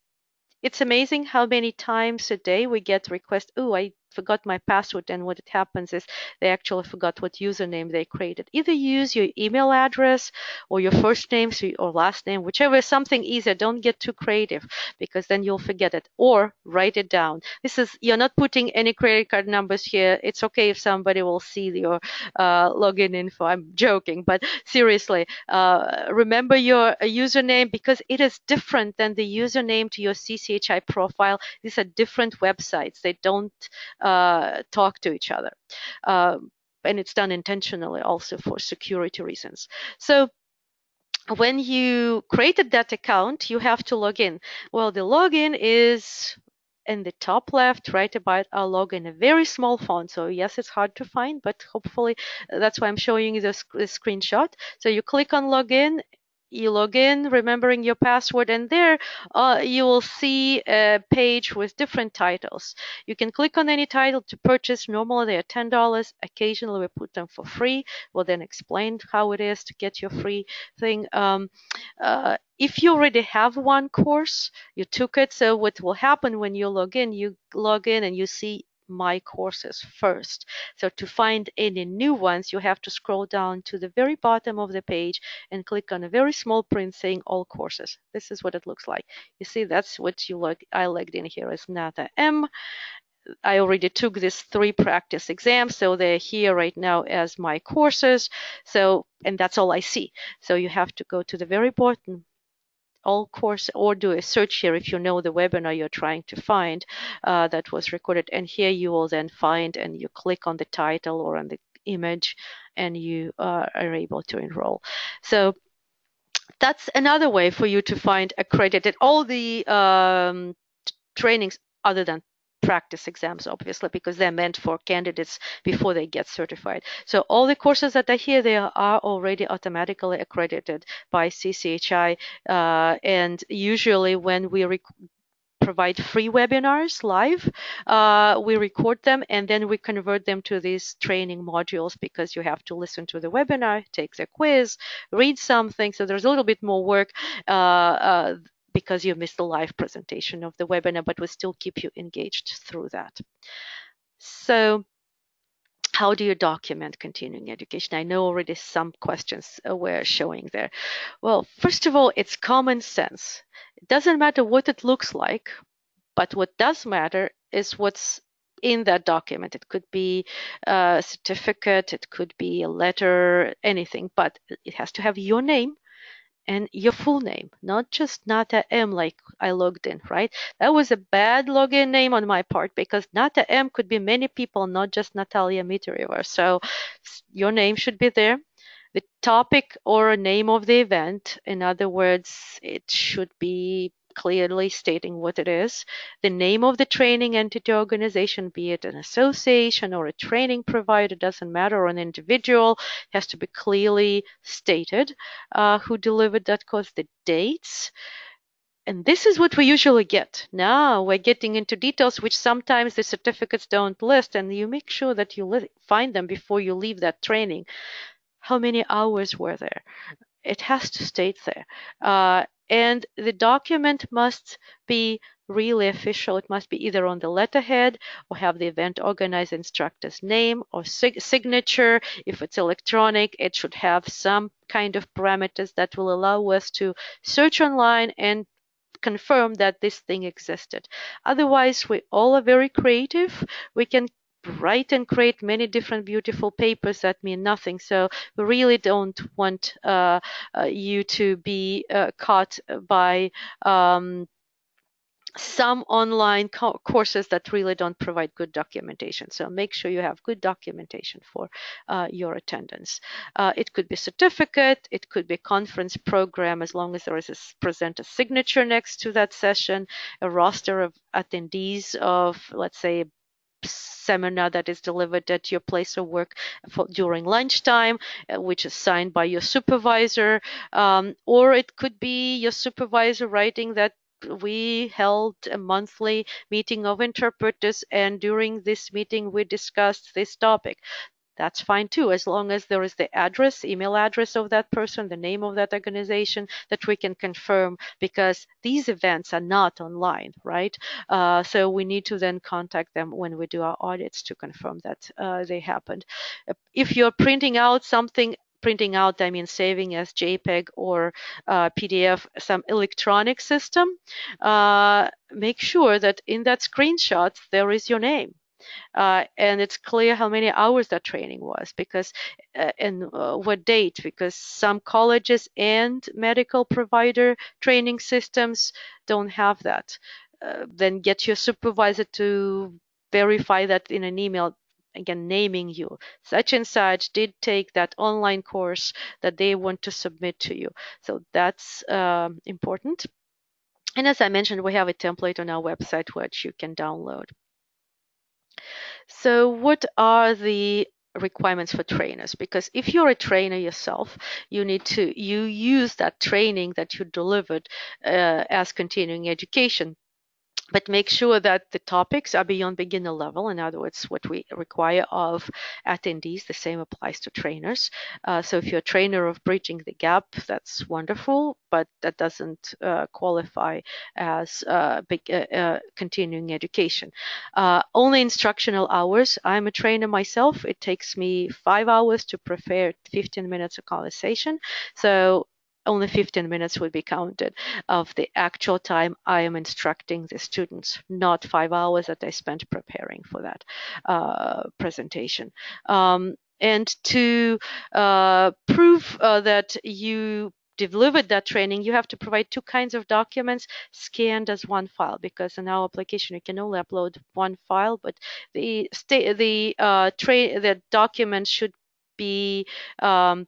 it's amazing how many times a day we get requests. Oh, I forgot my password and what it happens is they actually forgot what username they created. Either use your email address or your first name or last name, whichever is something easier. Don't get too creative because then you'll forget it or write it down. This is, you're not putting any credit card numbers here. It's okay if somebody will see your uh, login info. I'm joking, but seriously, uh, remember your username because it is different than the username to your CCHI profile. These are different websites. They don't uh, talk to each other. Um, and it's done intentionally also for security reasons. So when you created that account, you have to log in. Well, the login is in the top left, right about our login, a very small font. So yes, it's hard to find, but hopefully that's why I'm showing you this, this screenshot. So you click on login you log in remembering your password and there uh, you will see a page with different titles. You can click on any title to purchase. Normally they are $10 occasionally we put them for free. We'll then explain how it is to get your free thing. Um, uh, if you already have one course you took it so what will happen when you log in you log in and you see my courses first. So to find any new ones, you have to scroll down to the very bottom of the page and click on a very small print saying all courses. This is what it looks like. You see, that's what you like. I logged in here as Nata M. I already took these three practice exams, so they're here right now as my courses. So, and that's all I see. So you have to go to the very bottom all course or do a search here if you know the webinar you're trying to find uh, that was recorded. And here you will then find and you click on the title or on the image and you uh, are able to enroll. So that's another way for you to find accredited all the um, trainings other than practice exams, obviously, because they're meant for candidates before they get certified. So all the courses that are here, they are already automatically accredited by CCHI. Uh, and usually when we provide free webinars live. Uh, we record them and then we convert them to these training modules because you have to listen to the webinar, take the quiz, read something. So there's a little bit more work uh, uh, because you missed the live presentation of the webinar, but we still keep you engaged through that. So how do you document continuing education? I know already some questions were showing there. Well, first of all, it's common sense. It doesn't matter what it looks like, but what does matter is what's in that document. It could be a certificate, it could be a letter, anything, but it has to have your name and your full name, not just Nata M like I logged in, right? That was a bad login name on my part because Nata M could be many people, not just Natalia Mikhaylova. So your name should be there. The topic or name of the event, in other words, it should be clearly stating what it is, the name of the training entity organization, be it an association or a training provider, doesn't matter, or an individual, has to be clearly stated uh, who delivered that course, the dates. And this is what we usually get. Now we're getting into details which sometimes the certificates don't list, and you make sure that you find them before you leave that training. How many hours were there? It has to state there. Uh, and the document must be really official. It must be either on the letterhead or have the event organizer instructor's name or sig signature. If it's electronic, it should have some kind of parameters that will allow us to search online and confirm that this thing existed. Otherwise, we all are very creative. We can write and create many different beautiful papers that mean nothing. So we really don't want uh, uh, you to be uh, caught by um, some online co courses that really don't provide good documentation. So make sure you have good documentation for uh, your attendance. Uh, it could be certificate, it could be conference program, as long as there is a presenter signature next to that session, a roster of attendees of, let's say, seminar that is delivered at your place of work for, during lunchtime, uh, which is signed by your supervisor, um, or it could be your supervisor writing that we held a monthly meeting of interpreters and during this meeting we discussed this topic that's fine too, as long as there is the address, email address of that person, the name of that organization that we can confirm because these events are not online, right? Uh, so we need to then contact them when we do our audits to confirm that uh, they happened. If you're printing out something printing out, I mean saving as JPEG or uh, PDF, some electronic system, uh, make sure that in that screenshot there is your name uh, and it's clear how many hours that training was because uh, and uh, what date because some colleges and medical provider training systems don't have that. Uh, then get your supervisor to verify that in an email again naming you. Such and such did take that online course that they want to submit to you. So that's um, important. And as I mentioned, we have a template on our website which you can download. So what are the requirements for trainers? Because if you're a trainer yourself you need to you use that training that you delivered uh, as continuing education but make sure that the topics are beyond beginner level. In other words, what we require of attendees, the same applies to trainers. Uh, so if you're a trainer of Bridging the Gap, that's wonderful, but that doesn't uh, qualify as uh, big, uh, uh, continuing education. Uh, only instructional hours. I'm a trainer myself. It takes me five hours to prepare 15 minutes of conversation. So only 15 minutes will be counted of the actual time I am instructing the students, not five hours that I spent preparing for that uh, presentation. Um, and to uh, prove uh, that you delivered that training, you have to provide two kinds of documents scanned as one file because in our application you can only upload one file, but the the uh, the document should be um,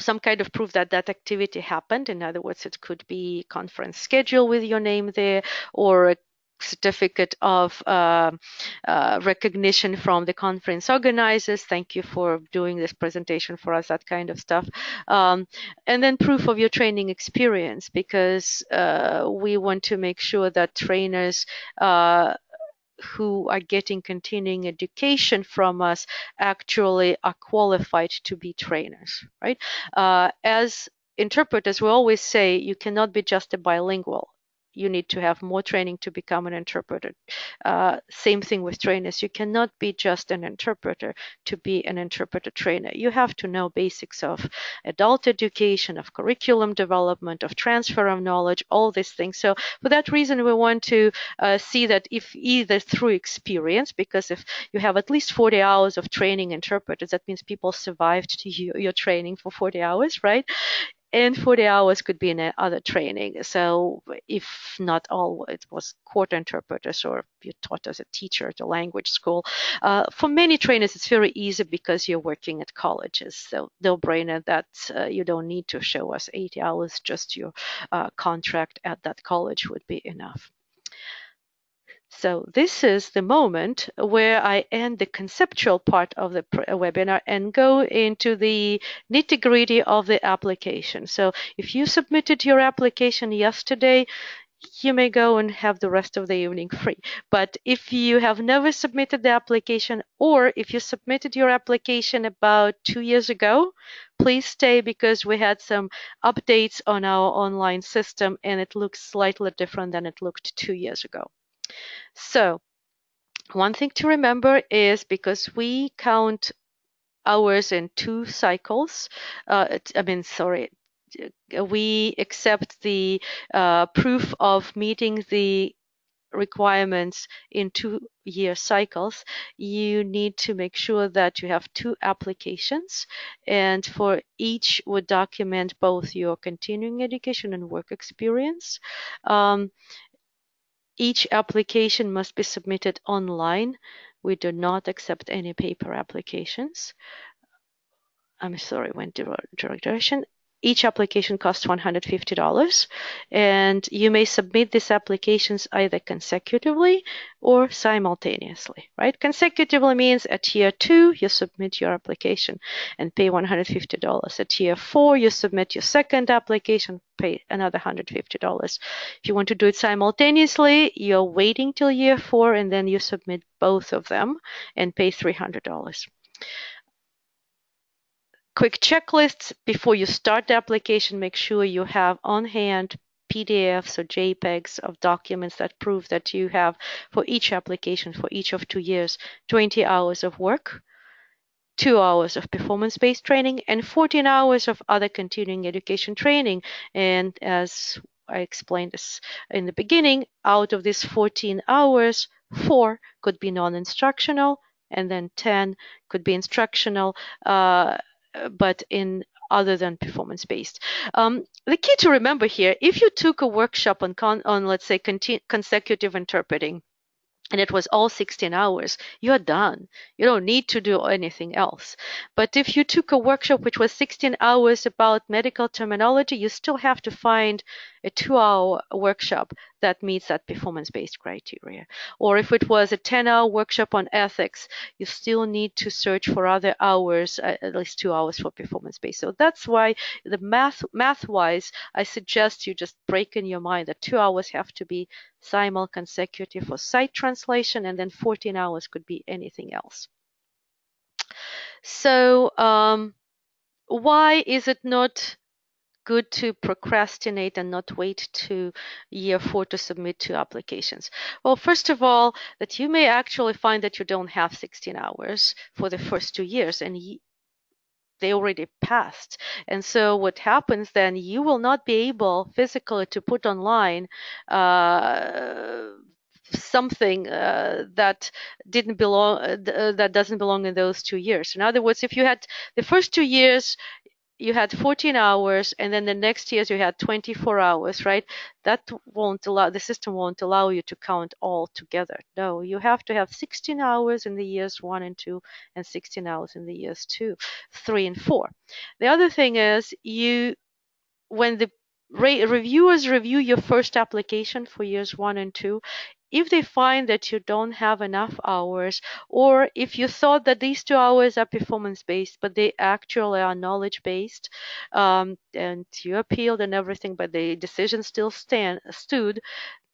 some kind of proof that that activity happened. In other words, it could be conference schedule with your name there, or a certificate of uh, uh, recognition from the conference organizers. Thank you for doing this presentation for us, that kind of stuff. Um, and then proof of your training experience, because uh, we want to make sure that trainers uh, who are getting continuing education from us actually are qualified to be trainers, right? Uh, as interpreters, we always say you cannot be just a bilingual you need to have more training to become an interpreter. Uh, same thing with trainers. You cannot be just an interpreter to be an interpreter trainer. You have to know basics of adult education, of curriculum development, of transfer of knowledge, all these things. So for that reason, we want to uh, see that if either through experience, because if you have at least 40 hours of training interpreters, that means people survived to your training for 40 hours, right? And 40 hours could be in other training. So if not all, it was court interpreters or you taught as a teacher at a language school. Uh, for many trainers, it's very easy because you're working at colleges. So no brainer that uh, you don't need to show us 80 hours, just your uh, contract at that college would be enough. So this is the moment where I end the conceptual part of the webinar and go into the nitty gritty of the application. So if you submitted your application yesterday, you may go and have the rest of the evening free. But if you have never submitted the application or if you submitted your application about two years ago, please stay because we had some updates on our online system and it looks slightly different than it looked two years ago. So one thing to remember is because we count hours in two cycles, uh, I mean, sorry, we accept the uh, proof of meeting the requirements in two year cycles, you need to make sure that you have two applications and for each would document both your continuing education and work experience. Um, each application must be submitted online. We do not accept any paper applications. I'm sorry, went direction. Each application costs $150 and you may submit these applications either consecutively or simultaneously, right? Consecutively means at year two, you submit your application and pay $150. At year four, you submit your second application, pay another $150. If you want to do it simultaneously, you're waiting till year four and then you submit both of them and pay $300 quick checklists before you start the application. Make sure you have on hand PDFs or JPEGs of documents that prove that you have, for each application, for each of two years, 20 hours of work, two hours of performance based training, and 14 hours of other continuing education training. And as I explained this in the beginning, out of these 14 hours, four could be non instructional, and then 10 could be instructional. Uh, but in other than performance based. Um, the key to remember here, if you took a workshop on, con- on let's say, consecutive interpreting, and it was all 16 hours, you're done. You don't need to do anything else. But if you took a workshop which was 16 hours about medical terminology, you still have to find a two hour workshop that meets that performance based criteria. Or if it was a 10 hour workshop on ethics, you still need to search for other hours, uh, at least two hours for performance based. So that's why the math, math wise, I suggest you just break in your mind that two hours have to be simul consecutive for sight translation, and then 14 hours could be anything else. So, um, why is it not good to procrastinate and not wait to year four to submit two applications? Well, first of all, that you may actually find that you don't have 16 hours for the first two years and they already passed. And so what happens then, you will not be able physically to put online uh, something uh, that didn't belong uh, that doesn't belong in those two years in other words if you had the first two years you had 14 hours and then the next years you had 24 hours right? That won't allow the system won't allow you to count all together. No you have to have 16 hours in the years 1 and 2 and 16 hours in the years 2 3 and 4 the other thing is you when the reviewers review your first application for years 1 and 2 if they find that you don't have enough hours, or if you thought that these two hours are performance based, but they actually are knowledge based, um, and you appealed and everything, but the decision still stand stood,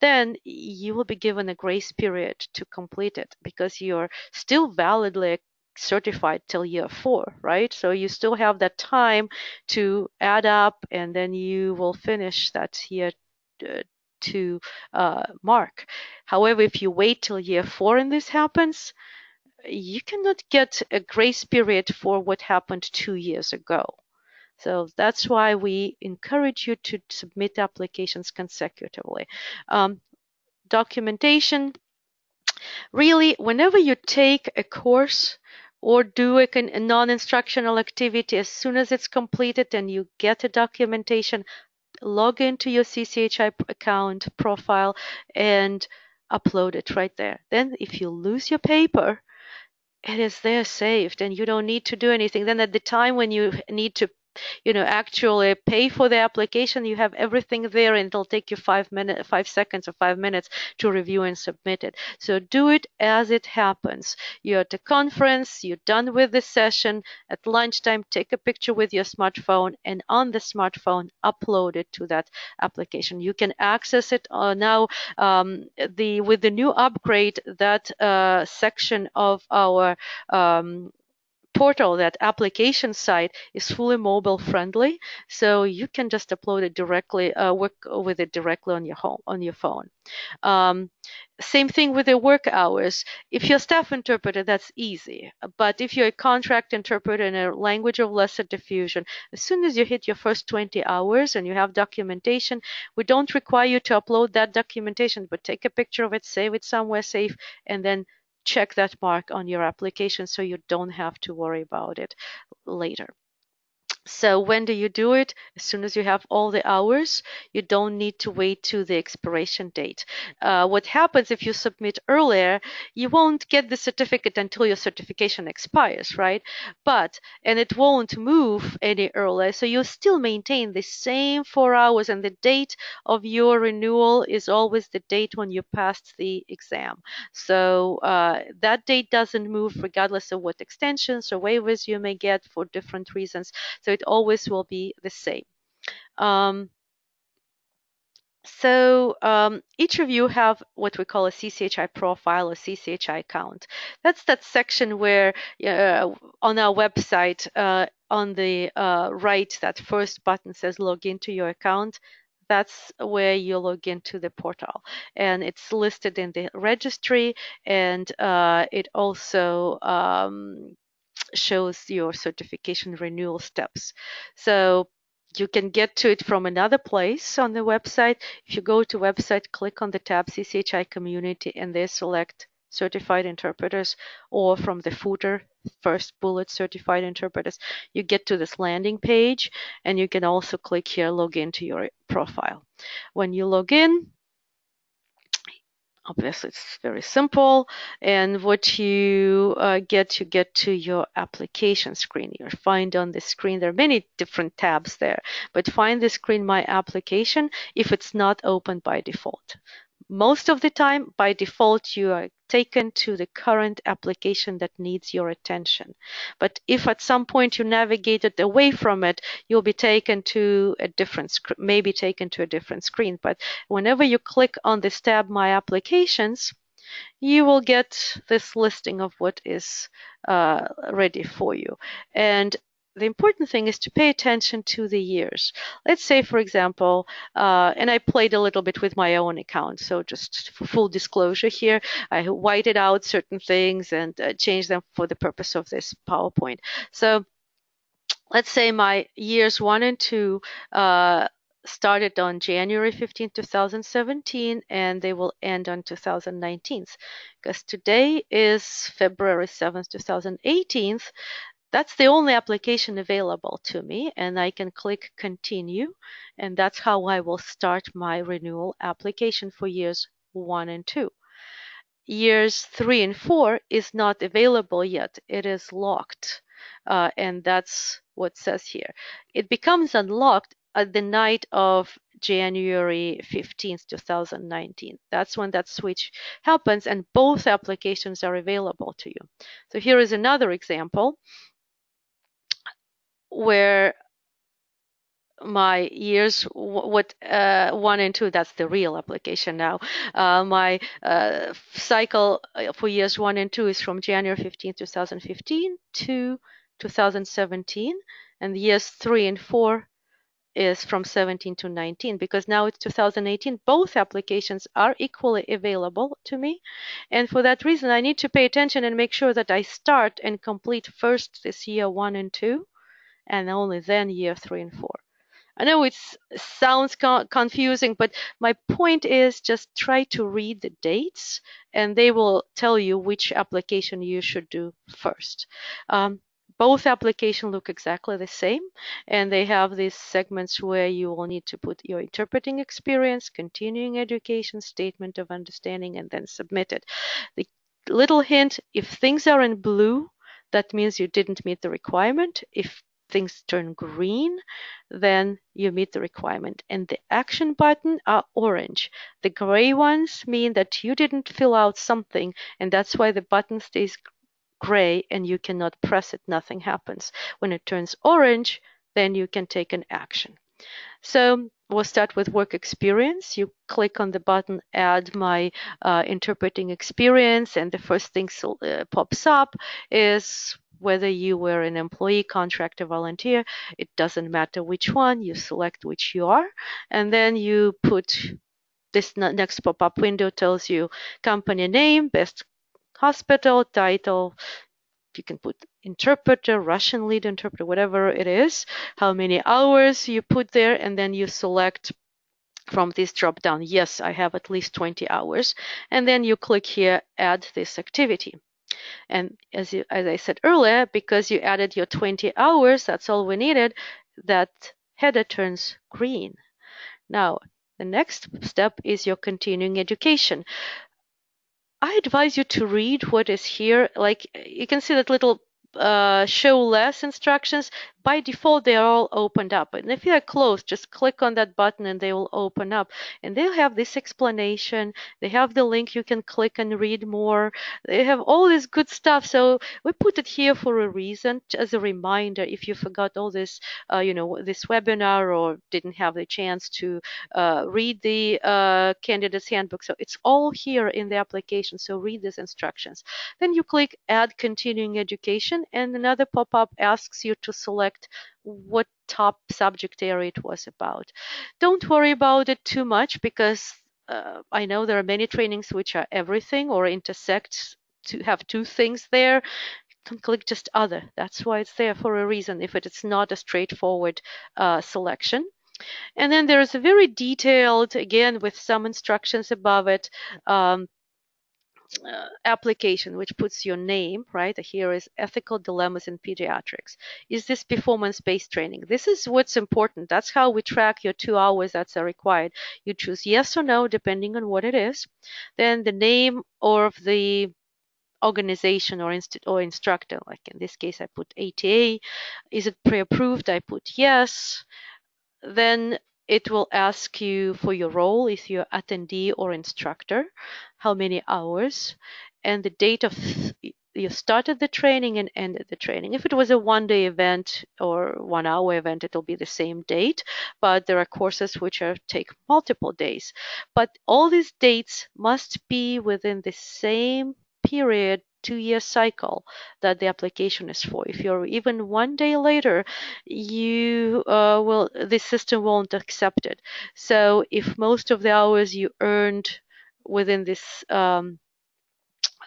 then you will be given a grace period to complete it because you're still validly certified till year four, right? So you still have that time to add up and then you will finish that year uh, to uh, mark. However, if you wait till year four and this happens, you cannot get a grace period for what happened two years ago. So that's why we encourage you to submit applications consecutively. Um, documentation, really, whenever you take a course or do a, non-instructional activity, as soon as it's completed and you get a documentation, log into your CCHI account profile and upload it right there. Then if you lose your paper, it is there saved and you don't need to do anything. Then at the time when you need to you know actually pay for the application you have everything there and it'll take you five minutes five seconds or five minutes to review and submit it. So do it as it happens. You're at a conference you're done with the session. At lunchtime take a picture with your smartphone and on the smartphone upload it to that application. You can access it uh, now um, the with the new upgrade that uh, section of our um, portal, that application site is fully mobile friendly, so you can just upload it directly, uh, work with it directly on your home on your phone. Um, same thing with the work hours. If you're a staff interpreter, that's easy. But if you're a contract interpreter in a language of lesser diffusion, as soon as you hit your first 20 hours and you have documentation, we don't require you to upload that documentation, but take a picture of it, save it somewhere safe, and then check that mark on your application so you don't have to worry about it later. So when do you do it? As soon as you have all the hours, you don't need to wait to the expiration date. Uh, what happens if you submit earlier, you won't get the certificate until your certification expires, right? But, and it won't move any earlier. So you still maintain the same four hours and the date of your renewal is always the date when you passed the exam. So uh, that date doesn't move regardless of what extensions or waivers you may get for different reasons. So it always will be the same. Um, so um, each of you have what we call a CCHI profile or CCHI account. That's that section where uh, on our website, uh, on the uh, right, that first button says log into your account. That's where you log into the portal, and it's listed in the registry, and uh, it also um, shows your certification renewal steps. So you can get to it from another place on the website. If you go to website, click on the tab CCHI community and there select certified interpreters or from the footer first bullet certified interpreters you get to this landing page and you can also click here log into your profile when you log in obviously it's very simple. And what you uh, get you get to your application screen. You find on the screen there are many different tabs there. But find the screen my application if it's not open by default most of the time, by default, you are taken to the current application that needs your attention. But if at some point you navigated away from it, you'll be taken to a different, maybe taken to a different screen. But whenever you click on this tab, My Applications, you will get this listing of what is uh, ready for you. And the important thing is to pay attention to the years. Let's say, for example, uh, and I played a little bit with my own account, so just for full disclosure here, I whited out certain things and uh, changed them for the purpose of this PowerPoint. So let's say my years one and two uh, started on January 15, 2017, and they will end on 2019. Because today is February 7th, 2018, that's the only application available to me and I can click continue and that's how I will start my renewal application for years one and two. Years three and four is not available yet. It is locked. Uh, and that's what says here. It becomes unlocked at the night of January 15th, 2019. That's when that switch happens and both applications are available to you. So here is another example where my years what uh, one and two that's the real application now. Uh, my uh, cycle uh, for years one and two is from january 15 2015 to 2017 and years three and four is from 17 to 19 because now it's 2018 both applications are equally available to me and for that reason i need to pay attention and make sure that i start and complete first this year one and two and only then year three and four I know it sounds co confusing, but my point is just try to read the dates and they will tell you which application you should do first. Um, both applications look exactly the same and they have these segments where you will need to put your interpreting experience, continuing education, statement of understanding, and then submit it. The little hint, if things are in blue, that means you didn't meet the requirement. If things turn green, then you meet the requirement. And the action button are orange. The gray ones mean that you didn't fill out something, and that's why the button stays gray and you cannot press it, nothing happens. When it turns orange, then you can take an action. So we'll start with work experience. You click on the button, add my uh, interpreting experience, and the first thing uh, pops up is whether you were an employee, contractor, volunteer, it doesn't matter which one, you select which you are, and then you put this next pop-up window tells you company name, best hospital, title, you can put interpreter, Russian lead interpreter, whatever it is, how many hours you put there, and then you select from this drop down, yes, I have at least 20 hours, and then you click here, add this activity. And as, you, as I said earlier, because you added your 20 hours, that's all we needed, that header turns green. Now, the next step is your continuing education. I advise you to read what is here. Like you can see that little uh, show less instructions by default they are all opened up. And if you are closed just click on that button and they will open up. And they'll have this explanation. They have the link. You can click and read more. They have all this good stuff. So we put it here for a reason as a reminder if you forgot all this uh, you know this webinar or didn't have the chance to uh, read the uh, candidate's handbook. So it's all here in the application. So read these instructions. Then you click add continuing education and another pop-up asks you to select what top subject area it was about. Don't worry about it too much because uh, I know there are many trainings which are everything or intersect to have two things there. Can click just other. That's why it's there for a reason if it is not a straightforward uh, selection. And then there is a very detailed, again, with some instructions above it, um, uh, application which puts your name right here is ethical dilemmas in pediatrics. Is this performance based training? This is what's important. That's how we track your two hours that's required. You choose yes or no depending on what it is. Then the name of the organization or, inst- or instructor like in this case i put ata is it pre-approved? I put yes. Then it will ask you for your role if you're attendee or instructor, how many hours, and the date of you started the training and ended the training. If it was a one day event or one hour event, it'll be the same date, but there are courses which are take multiple days. But all these dates must be within the same period two year cycle that the application is for. If you're even one day later, you uh, will the system won't accept it. So if most of the hours you earned within this um,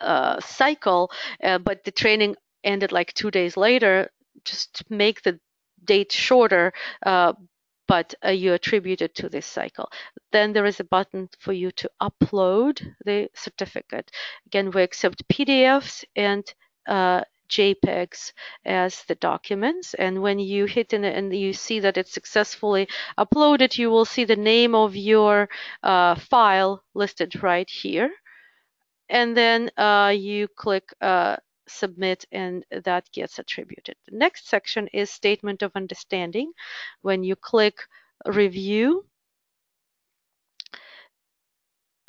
uh, cycle, uh, but the training ended like two days later, just make the date shorter, uh, but uh, you attribute it to this cycle. Then there is a button for you to upload the certificate. Again, we accept PDFs and uh, JPEGs as the documents. And when you hit in and you see that it's successfully uploaded, you will see the name of your uh, file listed right here. And then uh, you click uh, submit and that gets attributed. The next section is statement of understanding. When you click review,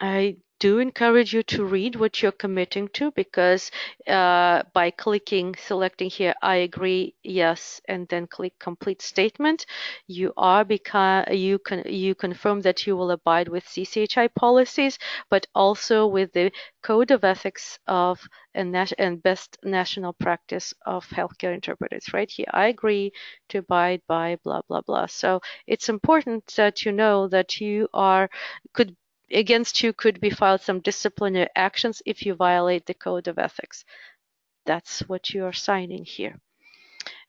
I do encourage you to read what you're committing to because uh, by clicking, selecting here, I agree, yes, and then click complete statement, you are become you can you confirm that you will abide with CCHI policies, but also with the code of ethics of and, and best national practice of healthcare interpreters. Right here, I agree to abide by blah blah blah. So it's important that you know that you are could against you could be filed some disciplinary actions if you violate the code of ethics. That's what you are signing here.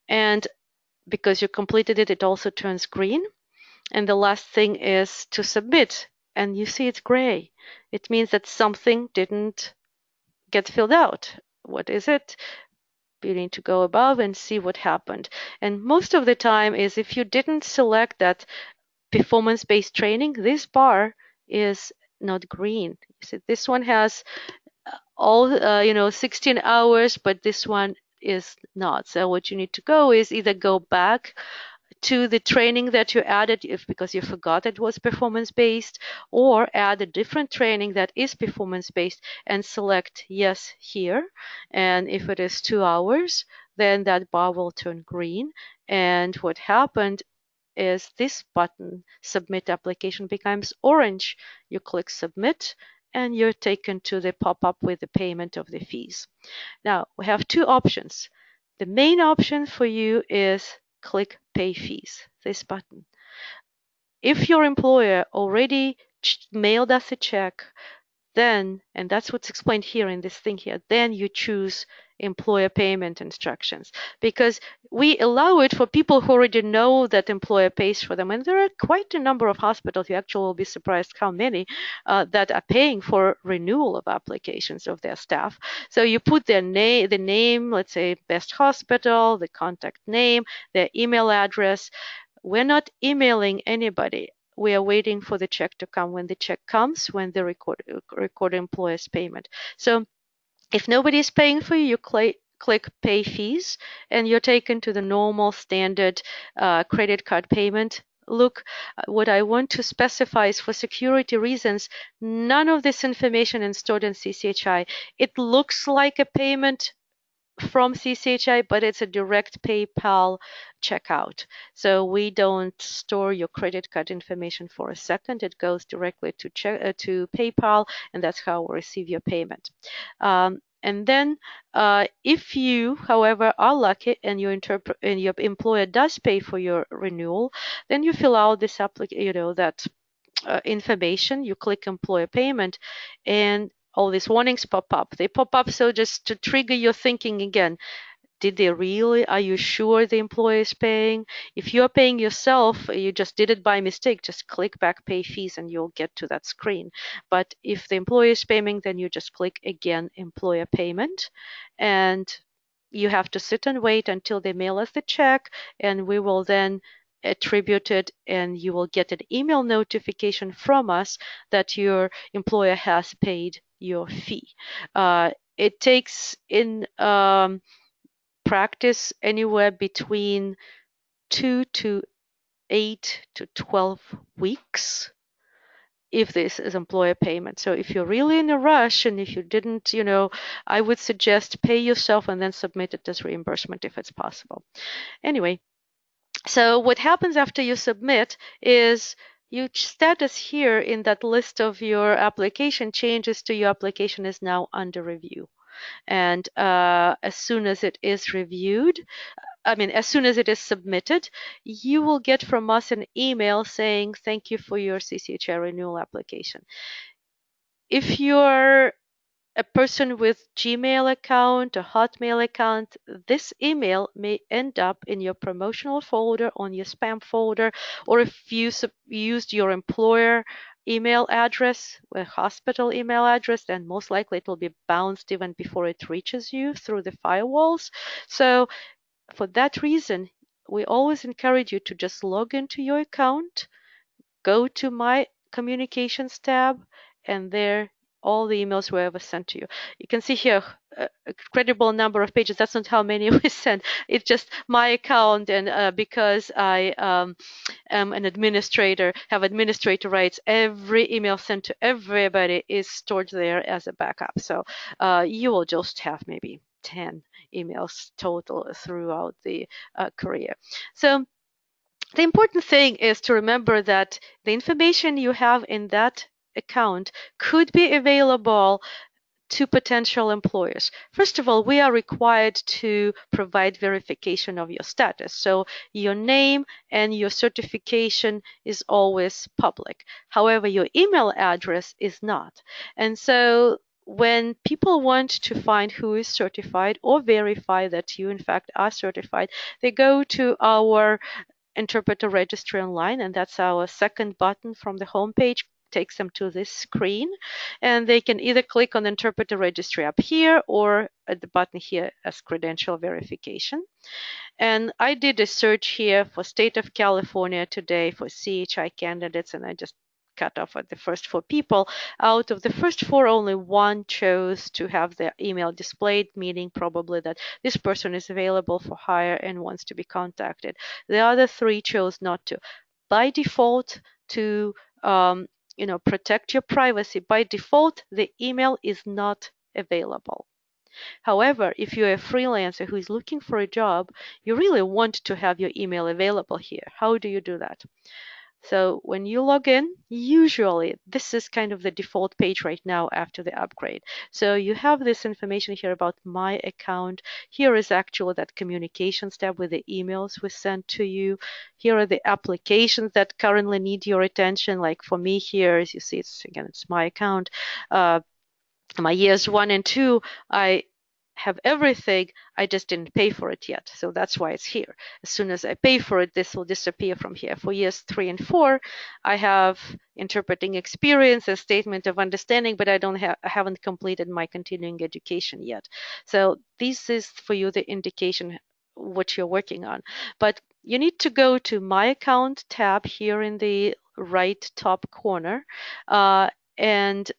And because you completed it, it also turns green. And the last thing is to submit. And you see it's gray. It means that something didn't get filled out. What is it? You need to go above and see what happened. And most of the time is if you didn't select that performance-based training, this bar is not green. See, this one has uh, all, uh, you know, 16 hours, but this one is not. So what you need to go is either go back to the training that you added if because you forgot it was performance based or add a different training that is performance based and select yes here and if it is two hours then that bar will turn green and what happened is this button, Submit Application, becomes orange. You click Submit and you're taken to the pop-up with the payment of the fees. Now, we have two options. The main option for you is click Pay Fees, this button. If your employer already mailed us a check, then, and that's what's explained here in this thing here, then you choose employer payment instructions because we allow it for people who already know that employer pays for them. And there are quite a number of hospitals, you actually will be surprised how many, uh, that are paying for renewal of applications of their staff. So you put their name, the name, let's say best hospital, the contact name, their email address. We're not emailing anybody we are waiting for the check to come. When the check comes, when the record, record employer's payment. So if nobody is paying for you, you cl click pay fees and you're taken to the normal standard uh, credit card payment look, uh, what I want to specify is for security reasons, none of this information is stored in CCHI. It looks like a payment from CCHI, but it's a direct PayPal checkout. So we don't store your credit card information for a second. It goes directly to check, uh, to PayPal, and that's how we receive your payment. Um, and then, uh, if you, however, are lucky and your and your employer does pay for your renewal, then you fill out this application, you know, that uh, information. You click employer payment, and all these warnings pop up. They pop up so just to trigger your thinking again. Did they really? Are you sure the employer is paying? If you're paying yourself, you just did it by mistake, just click back pay fees and you'll get to that screen. But if the employer is paying, then you just click again employer payment and you have to sit and wait until they mail us the check and we will then attribute it and you will get an email notification from us that your employer has paid your fee. Uh, it takes in um, practice anywhere between two to eight to 12 weeks if this is employer payment. So if you're really in a rush and if you didn't, you know, I would suggest pay yourself and then submit it as reimbursement if it's possible. Anyway, so what happens after you submit is your status here in that list of your application changes to your application is now under review. And uh, as soon as it is reviewed, I mean, as soon as it is submitted, you will get from us an email saying, thank you for your CCHI renewal application. If you're a person with Gmail account, a Hotmail account, this email may end up in your promotional folder, on your spam folder, or if you used your employer email address, a hospital email address, then most likely it will be bounced even before it reaches you through the firewalls. So for that reason, we always encourage you to just log into your account, go to my communications tab, and there all the emails were ever sent to you. You can see here a, a credible number of pages. That's not how many we sent. It's just my account, and uh, because I um, am an administrator, have administrator rights, every email sent to everybody is stored there as a backup. So uh, you will just have maybe 10 emails total throughout the uh, career. So the important thing is to remember that the information you have in that account could be available to potential employers. First of all, we are required to provide verification of your status. So your name and your certification is always public. However, your email address is not. And so when people want to find who is certified or verify that you in fact are certified, they go to our interpreter registry online and that's our second button from the homepage takes them to this screen and they can either click on interpreter registry up here or at the button here as credential verification. And I did a search here for state of California today for CHI candidates and I just cut off at the first four people. Out of the first four, only one chose to have their email displayed, meaning probably that this person is available for hire and wants to be contacted. The other three chose not to. By default, to um, you know, protect your privacy. By default, the email is not available. However, if you're a freelancer who is looking for a job, you really want to have your email available here. How do you do that? So when you log in, usually this is kind of the default page right now after the upgrade. So you have this information here about my account. Here is actually that communications tab with the emails we sent to you. Here are the applications that currently need your attention. Like for me here, as you see, it's again, it's my account. Uh, my years one and two, I have everything. I just didn't pay for it yet. So that's why it's here. As soon as I pay for it, this will disappear from here. For years three and four, I have interpreting experience, a statement of understanding, but I don't have, I haven't completed my continuing education yet. So this is for you the indication what you're working on. But you need to go to My Account tab here in the right top corner. Uh, and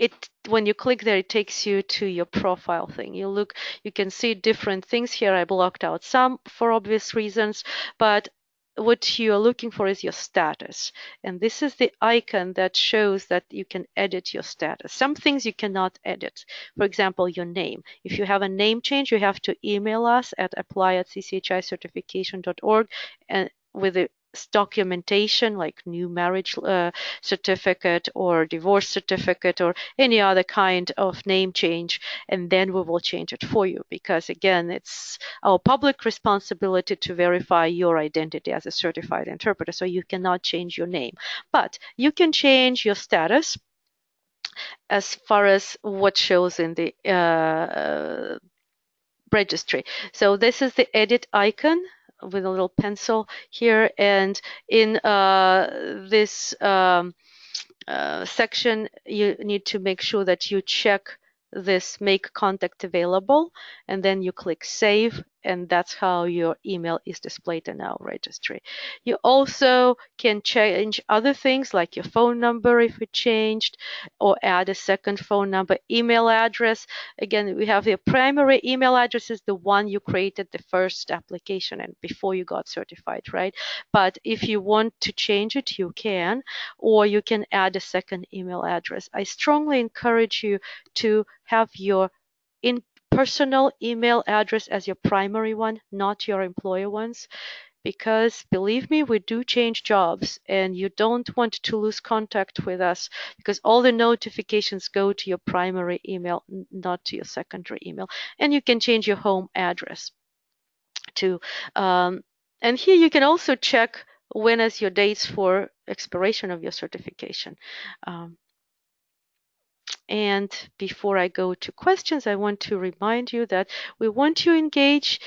it when you click there it takes you to your profile thing. You look you can see different things here. I blocked out some for obvious reasons but what you're looking for is your status. And this is the icon that shows that you can edit your status. Some things you cannot edit. For example your name. If you have a name change you have to email us at apply at cchicertification.org and with the documentation like new marriage uh, certificate or divorce certificate or any other kind of name change and then we will change it for you. Because again it's our public responsibility to verify your identity as a certified interpreter so you cannot change your name. But you can change your status as far as what shows in the uh, registry. So this is the edit icon with a little pencil here. And in uh, this um, uh, section, you need to make sure that you check this make contact available and then you click save and that's how your email is displayed in our registry. You also can change other things like your phone number if it changed or add a second phone number, email address. Again, we have your primary email address is the one you created the first application and before you got certified, right? But if you want to change it, you can, or you can add a second email address. I strongly encourage you to have your in personal email address as your primary one, not your employer ones. Because believe me, we do change jobs and you don't want to lose contact with us because all the notifications go to your primary email, not to your secondary email. And you can change your home address too. Um, and here you can also check when is your dates for expiration of your certification. Um, and before I go to questions, I want to remind you that we want to engage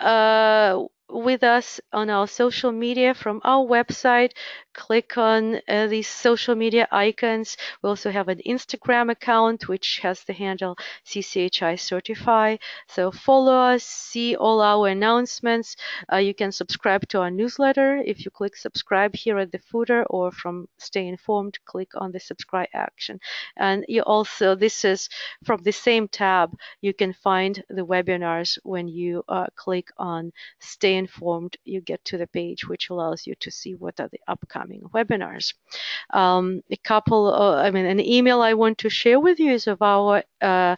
uh, with us on our social media from our website. Click on uh, these social media icons. We also have an Instagram account which has the handle CCHI Certify. So follow us, see all our announcements. Uh, you can subscribe to our newsletter if you click subscribe here at the footer or from Stay Informed, click on the subscribe action. And you also, this is from the same tab, you can find the webinars when you uh, click on Stay Informed. You get to the page which allows you to see what are the upcoming webinars. Um, a couple, of, I mean, an email I want to share with you is of our uh,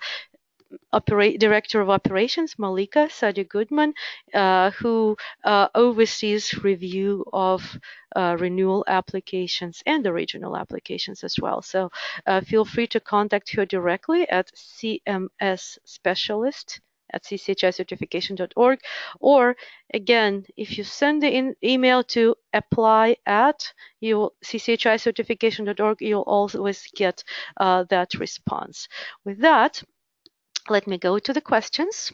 Operate, Director of Operations, Malika Sadi Goodman, uh, who uh, oversees review of uh, renewal applications and original applications as well. So uh, feel free to contact her directly at CMS Specialist at cchicertification.org. Or again, if you send the email to apply at you cchicertification.org, you'll always get uh, that response. With that, let me go to the questions.